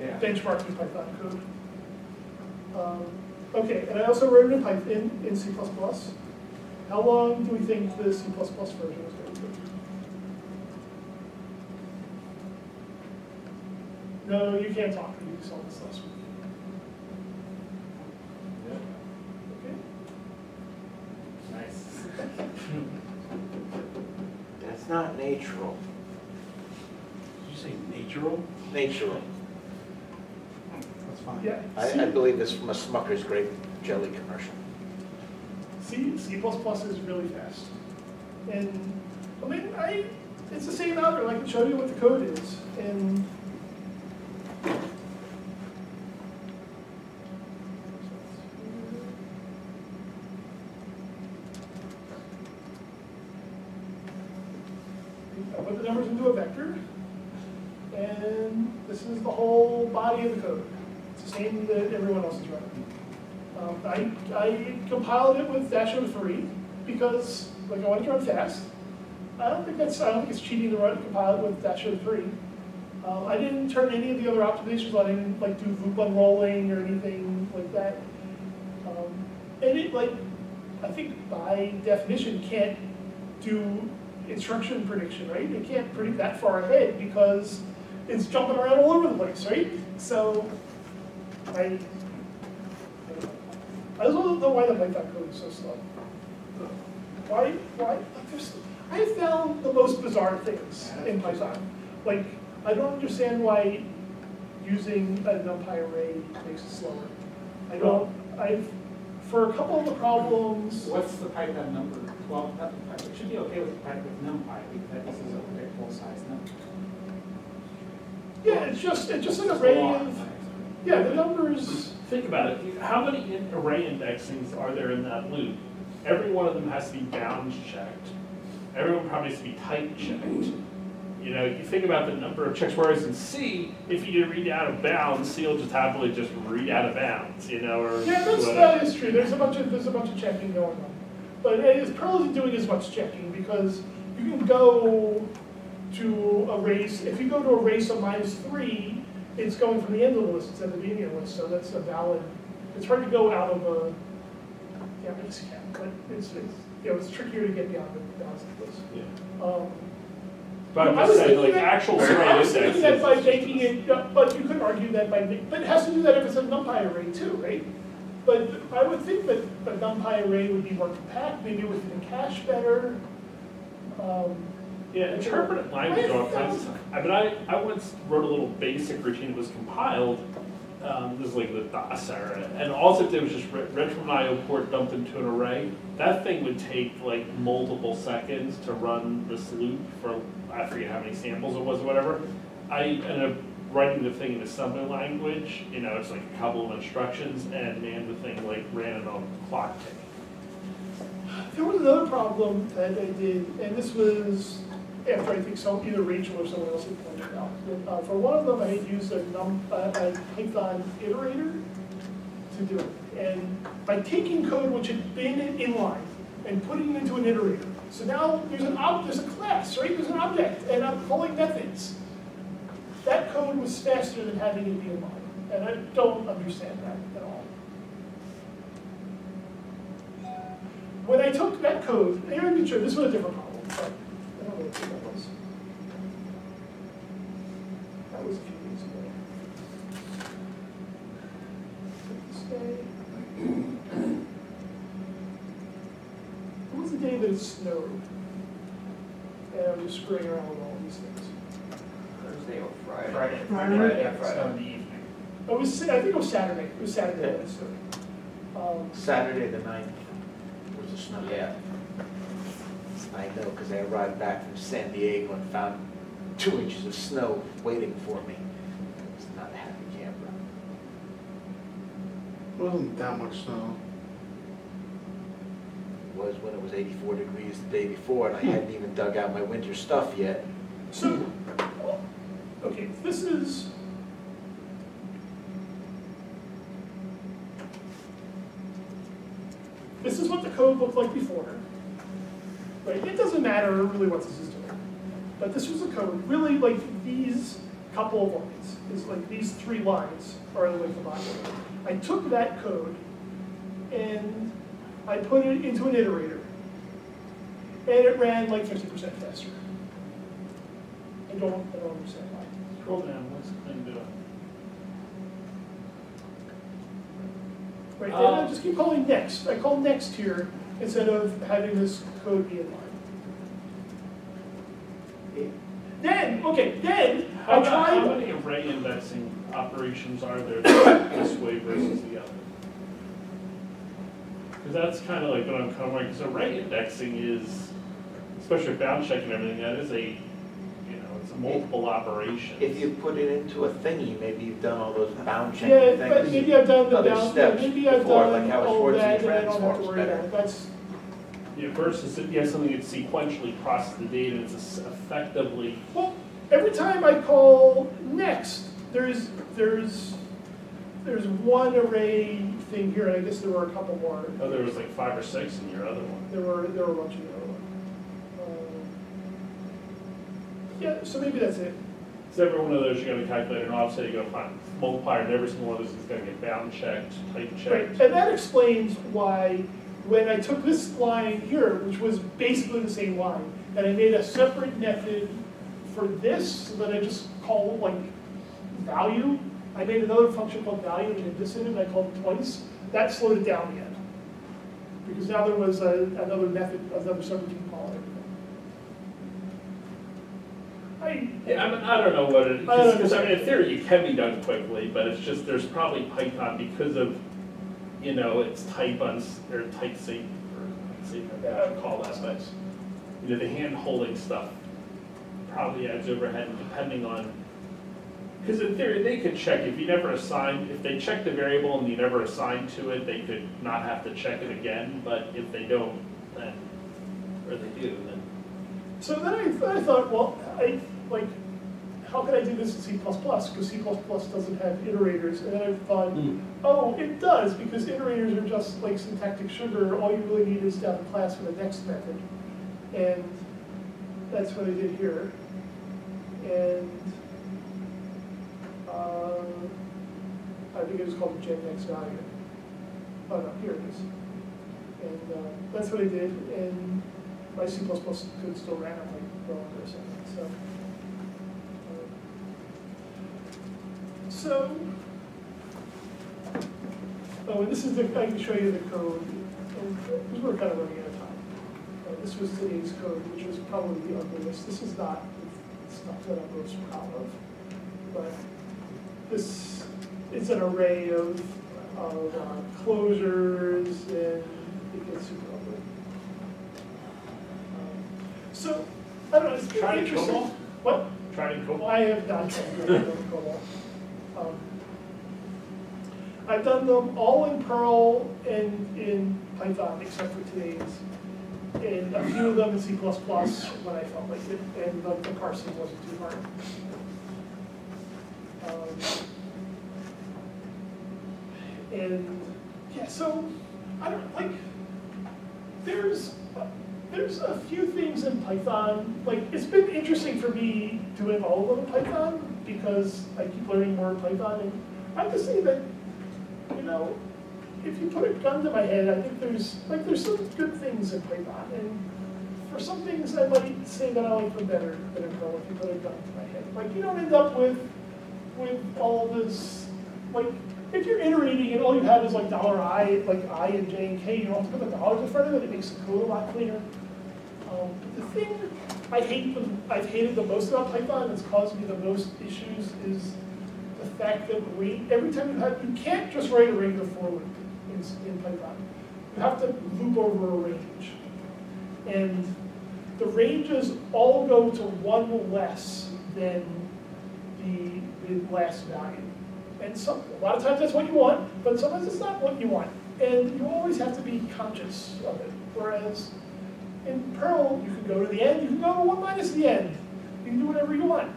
Yeah. benchmarking Python code. Um, Okay, and I also wrote it in Python, in, in C++. How long do we think the C++ version is going to be? No, you can't talk, you saw this last week. Yeah. Okay. Nice. That's not natural, Did you say natural? natural. That's fine. Yeah, I, I believe it's from a Smucker's grape jelly commercial. C, C++ is really fast. And, I mean, I, it's the same algorithm, I can show you what the code is, and. I put the numbers into a vector, and this is the whole body of the code. It's the same that everyone else is running. Um, I, I compiled it with Dash O3 because like I wanted to run fast. I don't think that's I don't think it's cheating to run compile it with Dash O3. Um, I didn't turn any of the other optimizations on. I didn't like do loop unrolling or anything like that. Um, and it like I think by definition can't do instruction prediction, right? It can't predict that far ahead because it's jumping around all over the place, right? So I I don't know why the Python code is so slow. Why, why, like, there's, I found the most bizarre things in Python. Like, I don't understand why using a NumPy array makes it slower. I don't, I've, for a couple of the problems, What's the Python number? Well, not the Python, it should be okay with Python with NumPy, because this is a predictable size number. yeah, it's just, it's just an array of, yeah, the numbers, Think about it, how many array indexings are there in that loop? Every one of them has to be bounds checked. Everyone probably has to be type checked. You know, you think about the number of checks, whereas in C, if you read out of bounds, C will just happily just read out of bounds, you know, or yeah, that's, that is true, there's a bunch of, there's a bunch of checking going on. But it is Perl isn't doing as much checking because you can go to a race, if you go to a race of minus three, it's going from the end of the list instead of the beginning of the list, so that's a valid, it's hard to go out of a, yeah, it's, but it's, it's, you know, it's trickier to get beyond the bounds of the list. Yeah. Um, But I'm I just was saying, like, that- actual I array was that by making it, uh, but you could argue that by, but it has to do that if it's a NumPy array too, right? But I would think that a NumPy array would be more compact, maybe it would fit in cache better. Um, Yeah, interpreted language all kinds. I mean, I, I once wrote a little basic routine that was compiled, um, this is like the DOS era, and all it did was just read, read from an IO port, dumped into an array. That thing would take like multiple seconds to run this loop for, I forget how many samples it was or whatever. I ended up writing the thing in assembly language, you know, it's like a couple of instructions, and man, the thing like ran it on clock tick. There was another problem that I did, and this was after I think some, either Rachel or someone else had pointed out. that, Uh, for one of them, I had used a num, a a Python iterator to do it. And by taking code which had been in inline and putting it into an iterator, so now there's an ob, there's a class, right? There's an object, and I'm calling methods. That code was faster than having it be inline, and I don't understand that at all. When I took that code, Aaron, sure, this was a different problem, I don't know what that was. That was a few years ago. This day. What was the day that it snowed? And I was just screwing around with all these things. Thursday or Friday? Friday. Friday? Yeah, Friday in the evening. It was, I think it was Saturday, it was Saturday that it. Um, Saturday the ninth was a snow. Yeah. I know, because I arrived back from San Diego and found two inches of snow waiting for me. It's not a happy camper. Wasn't that much snow. It was when it was eighty-four degrees the day before, and I hadn't even dug out my winter stuff yet. So, okay, this is. This is what the code looked like before. Right, it doesn't matter really what this is doing. But this was the code, really like these couple of lines, is like these three lines are the length of code. I took that code and I put it into an iterator. And it ran like fifty percent faster. I don't, I don't understand why. Scroll down, what's the thing doing? Right, and I uh, just keep calling next, I call next here instead of having this code be in line. Then, okay, then, How, I about- how many array indexing operations are there this way versus the other? Because that's kind of like what I'm kind of wondering, because array indexing is, especially with bound check and everything, that is a, you know, it's a multiple operations. If you put it into a thingy, maybe you've done all those bound yeah, checking but things. maybe I've done the other down, steps maybe I've before, like done how all Schwarzenegger that, and I don't have to transforms worry about better. it, that's, Yeah, versus if you have something that sequentially processes the data, it's es- effectively, well, every time I call next, there's, there's, there's one array thing here, and I guess there were a couple more. oh, there was like five or six in your other one. There were, there were a bunch of the other one. Um, Yeah, so maybe that's it. So every one of those, you're gonna calculate an offset, you're gonna find multiplier, and every single one of those is gonna get bound checked, type Right, and that explains why, when I took this line here, which was basically the same line, and I made a separate method for this, so that I just call like value, I made another function called value, and did this in it, and I called it twice, that slowed it down again. Because now there was a, another method, another subroutine call and everything. I, Yeah, I mean, I don't know what it is. I because, I mean, in theory, it can be done quickly, but it's just, there's probably Python because of, you know, it's type on, or type safe, or safe, I don't know what to call but, you know, the hand holding stuff probably adds overhead depending on, because in theory, they could check, if you never assign, if they check the variable and you never assign to it, they could not have to check it again, but if they don't, then, or they do, then So then I, I thought, well, I, like, how could I do this in C++? Because C++ doesn't have iterators. And then I thought, oh, it does, because iterators are just like syntactic sugar. All you really need is to have a class with a next method. And that's what I did here. And uh, I think it was called gen next value. Oh, no, here it is. And uh, that's what I did, and my C++ code still ran, I'm like, well, under a second, so. uh, So, oh, and this is the, I can show you the code, and, we're kind of running out of time. Uh, This was today's code, which was probably the ugliest, this is not the stuff that I'm most proud of, but this is an array of, of uh, closures, and it gets super ugly. Um, So, I don't know, it's to interesting. What? try COBOL. I have not tried to. Um, I've done them all in Perl and in Python, except for today's. And a few of them in C++ when I felt like it, and the the parsing wasn't too hard. Um, And, yeah, so, I don't, like, there's, there's a few things in Python, like, it's been interesting for me doing all of them in Python, because I keep learning more Python, and I have to say that, you know, if you put a gun to my head, I think there's, like, there's some good things in Python, and for some things, I might say that I like them better than Perl if you put a gun to my head. Like, you don't end up with, with all this, like, if you're iterating and all you have is like dollar I, like I and J and K, you don't have to put the dollars in front of it, it makes the code a lot cleaner. Um, the thing I hate, the- I've hated the most about Python, that's caused me the most issues, is the fact that every time you have, you can't just write a regular for loop in, in Python. You have to loop over a range. And the ranges all go to one less than the, the last value. And some, a lot of times that's what you want, but sometimes it's not what you want. And you always have to be conscious of it. Whereas in Perl, you can go to the end, you can go to one minus the end. You can do whatever you want.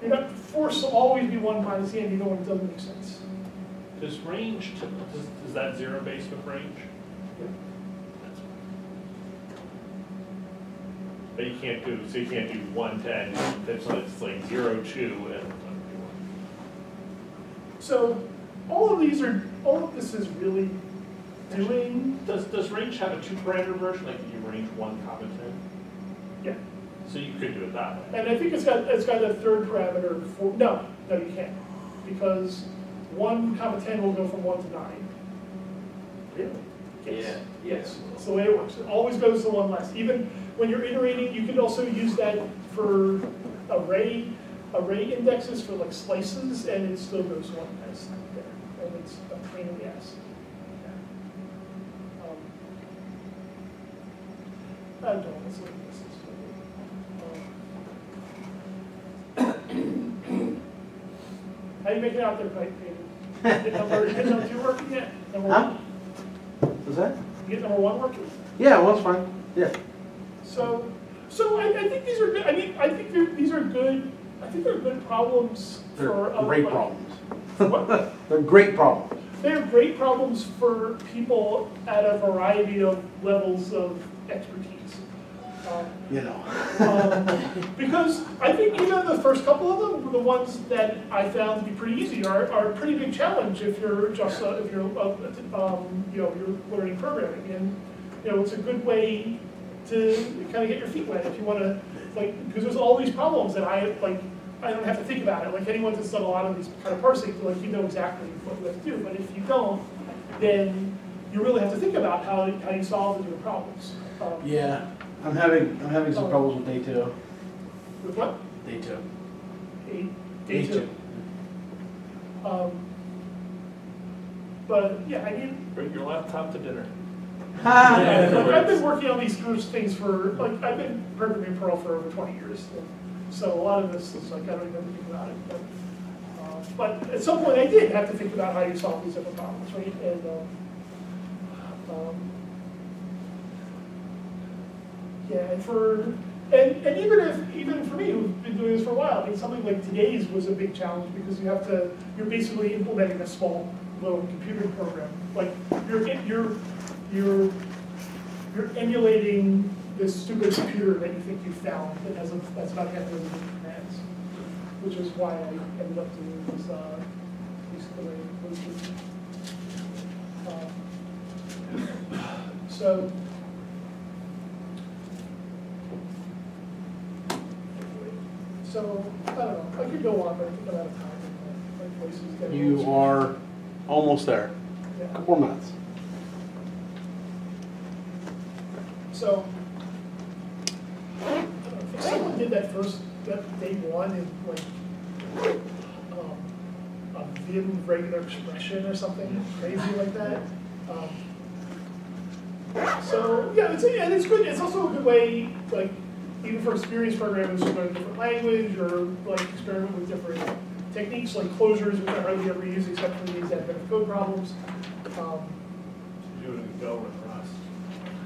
You're not forced to always be one minus the end, even when it doesn't make sense. Does range, does, is that zero based with range? Yeah. But you can't do, so you can't do one ten, it's like, it's like zero two and. So all of these are, all of this is really doing, Does, does range have a two parameter version, like you range one comma ten? yeah. So you could do it that way. And I think it's got, it's got a third parameter for, no, no, you can't. Because one comma ten will go from one to nine. Really? Yes. Yes, that's the way it works. It always goes to one less. Even when you're iterating, you can also use that for array, array indexes for like slices, and it still goes one less there. And it's a pain in the ass. Um, I don't know, let's look at this. Um, How you making out there, Pike, David? Get number, get number two working yet? Number Huh? one? Is that? You get number one working? Yeah, well, that's fine. Yeah. So, so I, I think these are good, I mean, I think they're, these are good, I think they're good problems They're for. great like- problems. What? They're great problems. They're great problems for people at a variety of levels of expertise. Um, You know. um, Because I think even the first couple of them, were the ones that I found to be pretty easy, are, are a pretty big challenge if you're just, uh, if you're, uh, um, you know, you're learning programming. And, you know, it's a good way to kind of get your feet wet if you want to, like, because there's all these problems that I, like, I don't have to think about it. Like, anyone that's done a lot of these kind of parsing, like, you know exactly what you have to do. But if you don't, then you really have to think about how, how you solve the different problems. Um, Yeah, I'm having, I'm having some problems with day two. With what? Day two. Day, day two. Um, But, yeah, I mean, Bring your laptop to dinner. like, I've been working on these of things for, like, I've been programming Perl for over twenty years. So a lot of this is like, I don't even think about it, but, uh, but at some point I did have to think about how you solve these different problems, right? And, um, um, yeah, and for, and, and even if, even for me, who've been doing this for a while, I mean, something like today's was a big challenge because you have to, you're basically implementing a small little computer program. Like, you're, you're, you're, you're emulating this stupid computer that you think you found that has a, that's not different commands. Which is why I ended up doing this, uh, doing. Um, So. So, I don't know, I could go on, but I think I'm out of time. My voice is getting. You are almost there. Yeah. Couple more minutes. So, I don't know, if someone did that first, that day one in like, um, a Vim regular expression or something crazy like that. um, So, yeah, it's, and it's good, it's also a good way, like, even for experienced programmers to learn a different language or like experiment with different techniques like closures, which I hardly ever use except for these Advent of Code problems. Um, Do it in Go and Rust.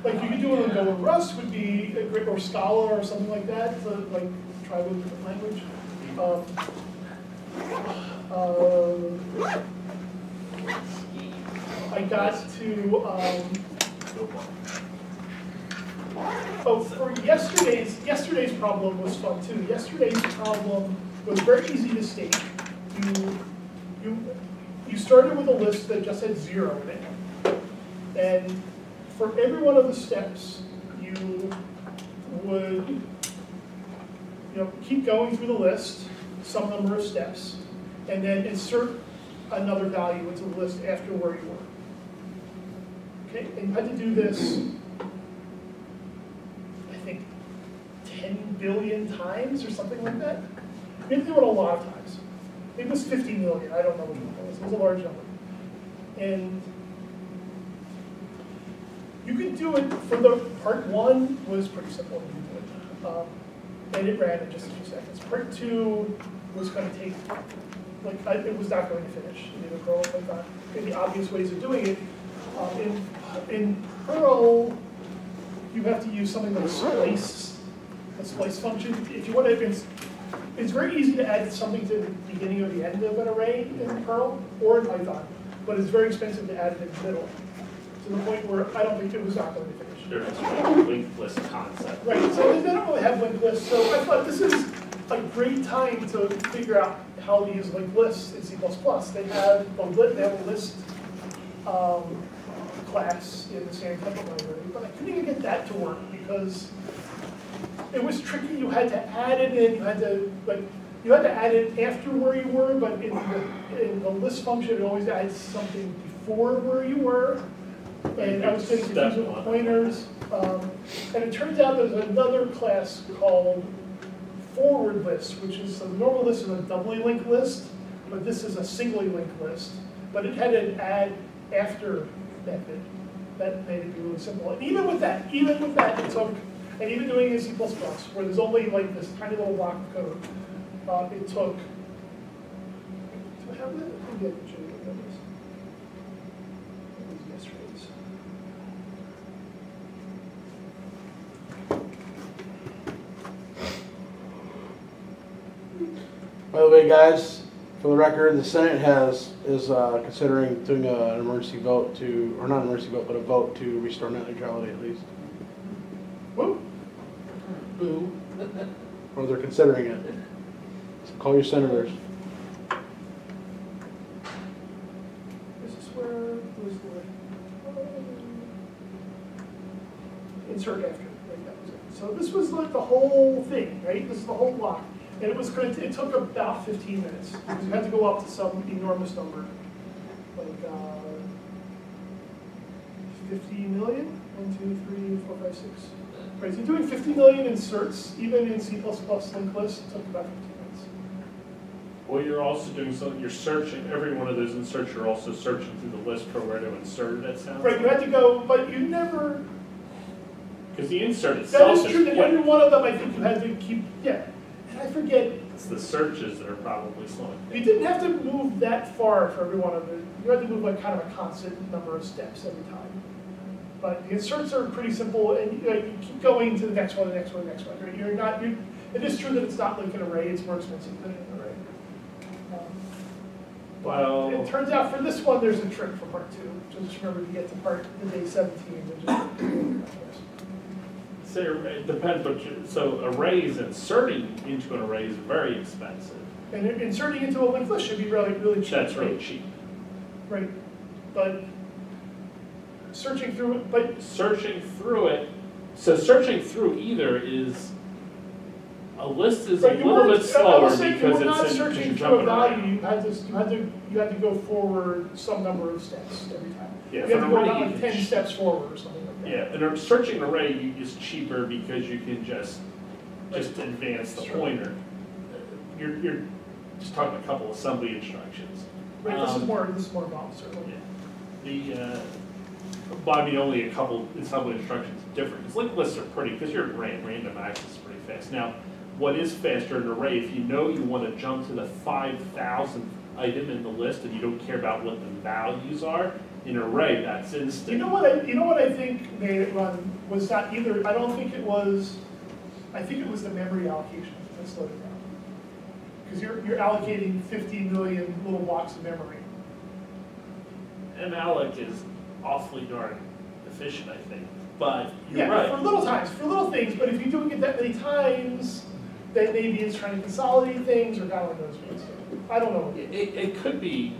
like you could do it in Go and Rust would be a great, or Scala or something like that, to like try with a different language. Um, uh, I got to, um, oh, for yesterday's, yesterday's problem was fun too. Yesterday's problem was very easy to state. You, you, you started with a list that just had zero in it. And for every one of the steps, you would, you know, keep going through the list, some number of steps, and then insert another value into the list after where you were. Okay, and you had to do this, I think, ten billion times or something like that. To do it a lot of times. It was fifty million, I don't know which one it was, it was a large number. And you could do it for the, part one was pretty simple, it. Um, And it ran in just a few seconds. Part two was gonna take like, I, it was not going to finish in either Perl or Python, in the obvious ways of doing it. Um, in, in Perl, you have to use something like splice, a splice function. If you want to, it's, it's very easy to add something to the beginning or the end of an array in Perl or in Python, but it's very expensive to add it in the middle, to the point where I don't think it was not going to finish. A linked list concept. Right, so they don't really have linked lists, so I thought this is a great time to figure out how to use linked lists in C++. They have a lit, they have a list um, class in the standard template library, but I couldn't even get that to work because it was tricky, you had to add it in, you had to, like, you had to add it after where you were, but in the, in the list function, it always adds something before where you were. And I was getting confused with pointers. Um, And it turns out there's another class called forward list, which is, the normal list is a doubly linked list, but this is a singly linked list. But it had an add after method. That made it be really simple. And even with that, even with that, it took, and even doing it in C++, where there's only like this tiny little block of code, uh, it took, do I have that? I can show you what that is. That was yesterday's. By the way, guys, for the record, the Senate has, is uh, considering doing a- an emergency vote to, or not an emergency vote, but a vote to restore net neutrality at least. Whoop. Boo. Or they're considering it. So call your senators. This is where, where's the, insert after, right, that was it. So this was like the whole thing, right? This is the whole block. And it was going to, it took about fifteen minutes, because you had to go up to some enormous number, like, uh, fifty million? One, two, three, four, five, six. Right, so doing fifty million inserts, even in C++ linked lists, took about fifteen minutes. Well, you're also doing something, you're searching, every one of those inserts, you're also searching through the list for where to insert it, it sounds Right, you had to go, but you never, Because the insert itself is is true, that every one of them, I think you had to keep, yeah. And I forget, It's the searches that are probably slowing you didn't have to move that far for every one of them. You had to move like kind of a constant number of steps every time. But the inserts are pretty simple, and you, know, you keep going to the next one, the next one, the next one, right? You're not, you, it is true that it's not like an array, it's more expensive than an array. Um, Well, It turns out for this one, there's a trick for part two, so just remember to get to part, the day seventeen, which is. say, it depends, but, so arrays, inserting into an array is very expensive. And inserting into a linked list should be really, really cheap. That's right? really cheap. Right, but searching through it, but, Searching through it, so searching through either is, a list is a little bit slower was saying you because were not it's, in- searching through a value, you had to, you had to, you had to go forward some number of steps every time. Yeah, You had for to go array, about like ten steps forward or something like that. Yeah, and a- searching an array is cheaper because you can just, just advance the Sure. pointer. You're, you're just talking a couple assembly instructions. Right, this is Um, more, this is more involved, certainly. The, uh, well, I mean, only a couple in assembly instructions different, because linked lists are pretty, because your ran- random access is pretty fast. Now, what is faster in an array, if you know you want to jump to the five thousandth item in the list and you don't care about what the values are, in an array, that's instant. You know what I, you know what I think made it run was not either, I don't think it was, I think it was the memory allocation that slowed it down. Because you're, you're allocating fifty million little blocks of memory. And malloc is awfully darn efficient, I think, but you're Yeah, for little times, for little things, but if you're doing it that many times, then maybe it's trying to consolidate things or God only knows what. So, I don't know. It, it, it could be,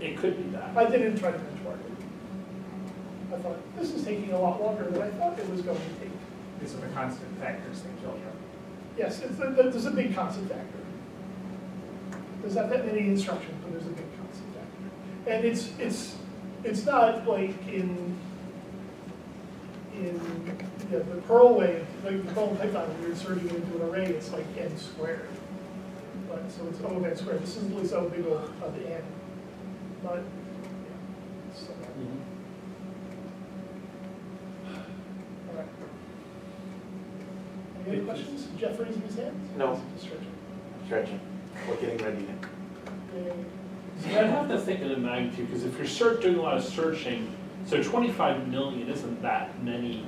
it could be that. I didn't try to benchmark it. I thought, this is taking a lot longer than I thought it was going to take. These are the constant factors that kill you. Yes, it's, a- there's a big constant factor. There's not that many instructions, but there's a big constant factor. And it's, it's, it's not like in, in the the Perl way, like the Perl Python, when you're inserting it into an array, it's like n squared. But, so it's O of n squared, this is at least O big O of the n. But, yeah, it's like that. All right. Any other questions? Jeff raising his hand? No. Just stretching. Stretching, we're getting ready now. See, I'd have to think of the magnitude, because if you're search, doing a lot of searching, so twenty-five million isn't that many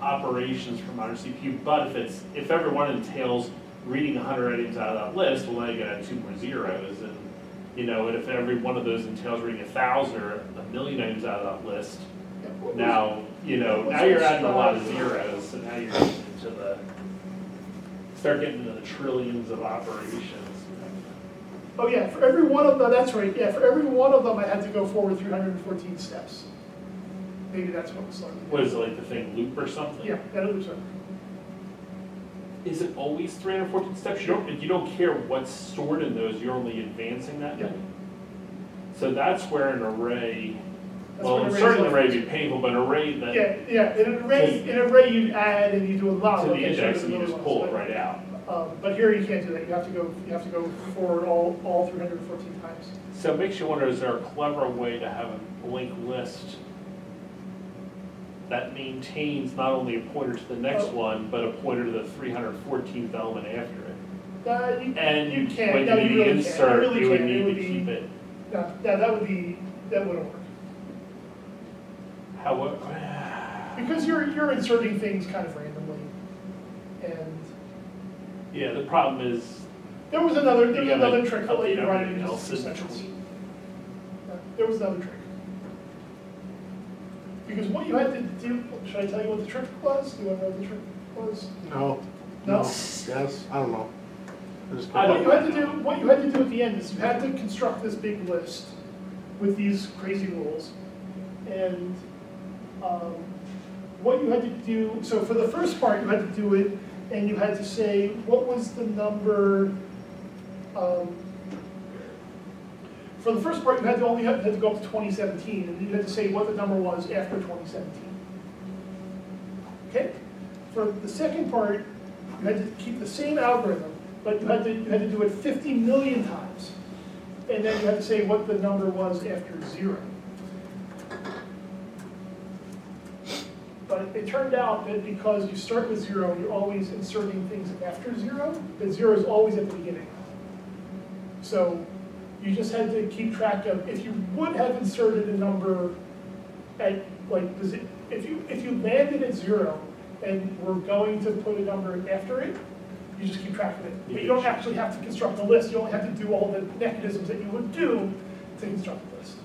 operations for modern CPU, but if it's, if every one entails reading hundred items out of that list, well, now you gotta add two more zeros, and, you know, and if every one of those entails reading a thousand or a million items out of that list, now, you know, now you're adding a lot of zeros, so now you're getting into the, start getting into the trillions of operations. Oh, yeah, for every one of them, that's right, yeah, for every one of them, I had to go forward three hundred and fourteen steps. Maybe that's what was like. What is it, like the thing loop or something? Yeah, that right. Is it always three hundred fourteen steps? You don't, you don't care what's stored in those, you're only advancing that Yeah. many? So that's where an array, That's well, what arrays inserting are. an array would be painful, but an array that, Yeah, yeah, in an array, in an array you'd add and you do a lot. to the index, and you just pull it right out. Um, but here you can't do that, you have to go, you have to go forward all, all three hundred and fourteen times. So it makes you wonder, is there a clever way to have a linked list that maintains not only a pointer to the next Oh. one, but a pointer to the three hundred fourteenth element after it? Uh, you, And you can't, when you you really insert, really you would need would to be, keep it, no, no, that would be, that wouldn't work. however, Because you're, you're inserting things kind of randomly. And yeah, the problem is, there was another, there was You gotta another trick that let you update run it everything in else just two seconds. Yeah, There was another trick. Because what you had to do, should I tell you what the trick was? Do you want to know what the trick was? No. No? Yes, I don't know. I just- I What don't- you had to do, what you had to do at the end is you had to construct this big list with these crazy rules. And, um, what you had to do, so for the first part, you had to do it, and you had to say, what was the number, um, for the first part, you had to only, had to go up to twenty seventeen, and you had to say what the number was after twenty seventeen. Okay? For the second part, you had to keep the same algorithm, but you had to, you had to do it fifty million times. And then you had to say what the number was after zero. But it turned out that because you start with zero, you're always inserting things after zero, that zero is always at the beginning. So you just had to keep track of, if you would have inserted a number at, like, if you, if you landed at zero and were going to put a number after it, you just keep track of it. But you don't actually have to construct the list, you only have to do all the mechanisms that you would do to construct the list.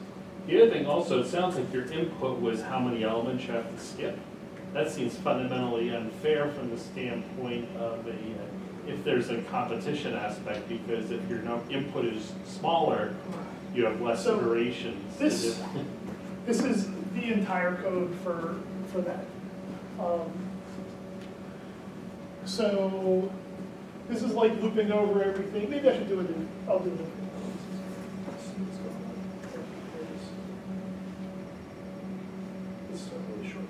The other thing also, it sounds like your input was how many elements you have to skip. That seems fundamentally unfair from the standpoint of a, uh, if there's a competition aspect, because if your input is smaller, you have less So, iterations. this- This is the entire code for, for that. Um, So, this is like looping over everything, maybe I should do it in, I'll do it in. let's see what's going on. This is really short.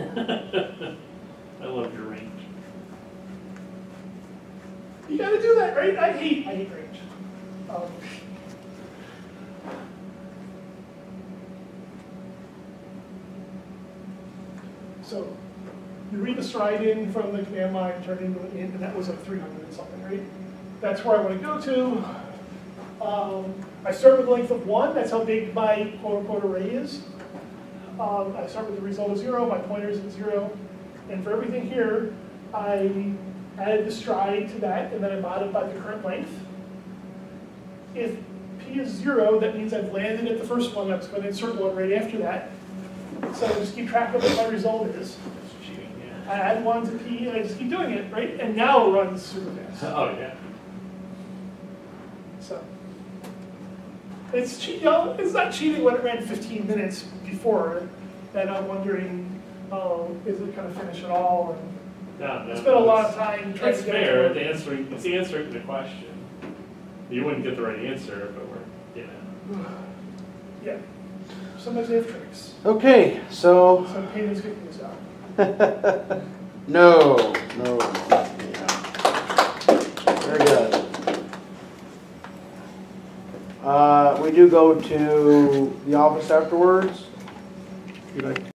Uh, I love your range. You right? I hate, I hate range. Um, So, you read the stride in from the command line, turn into an int, and that was like three hundred and something, right? That's where I wanna go to. Um, I start with a length of one, that's how big my quote-unquote array is. Um, I start with the result of zero, my pointer is at zero, and for everything here, I added the stride to that, and then I mod it by the current length. If p is zero, that means I've landed at the first one, I'm just gonna insert one right after that. So I just keep track of what my result is. I add one to p, and I just keep doing it, right? And now it runs super fast. Oh, yeah. So it's che- you know, it's not cheating when it ran 15 minutes before, and I'm wondering, oh, is it gonna finish at all? And No, no. I spent a lot of time trying It's to get it. fair, to it's work. answering, it's answering the question. You wouldn't get the right answer, but we're, you know. Yeah. Sometimes they have tricks. Okay, so, So pain is kicking us out. no, no, yeah. Very good. Uh, we do go to the office afterwards.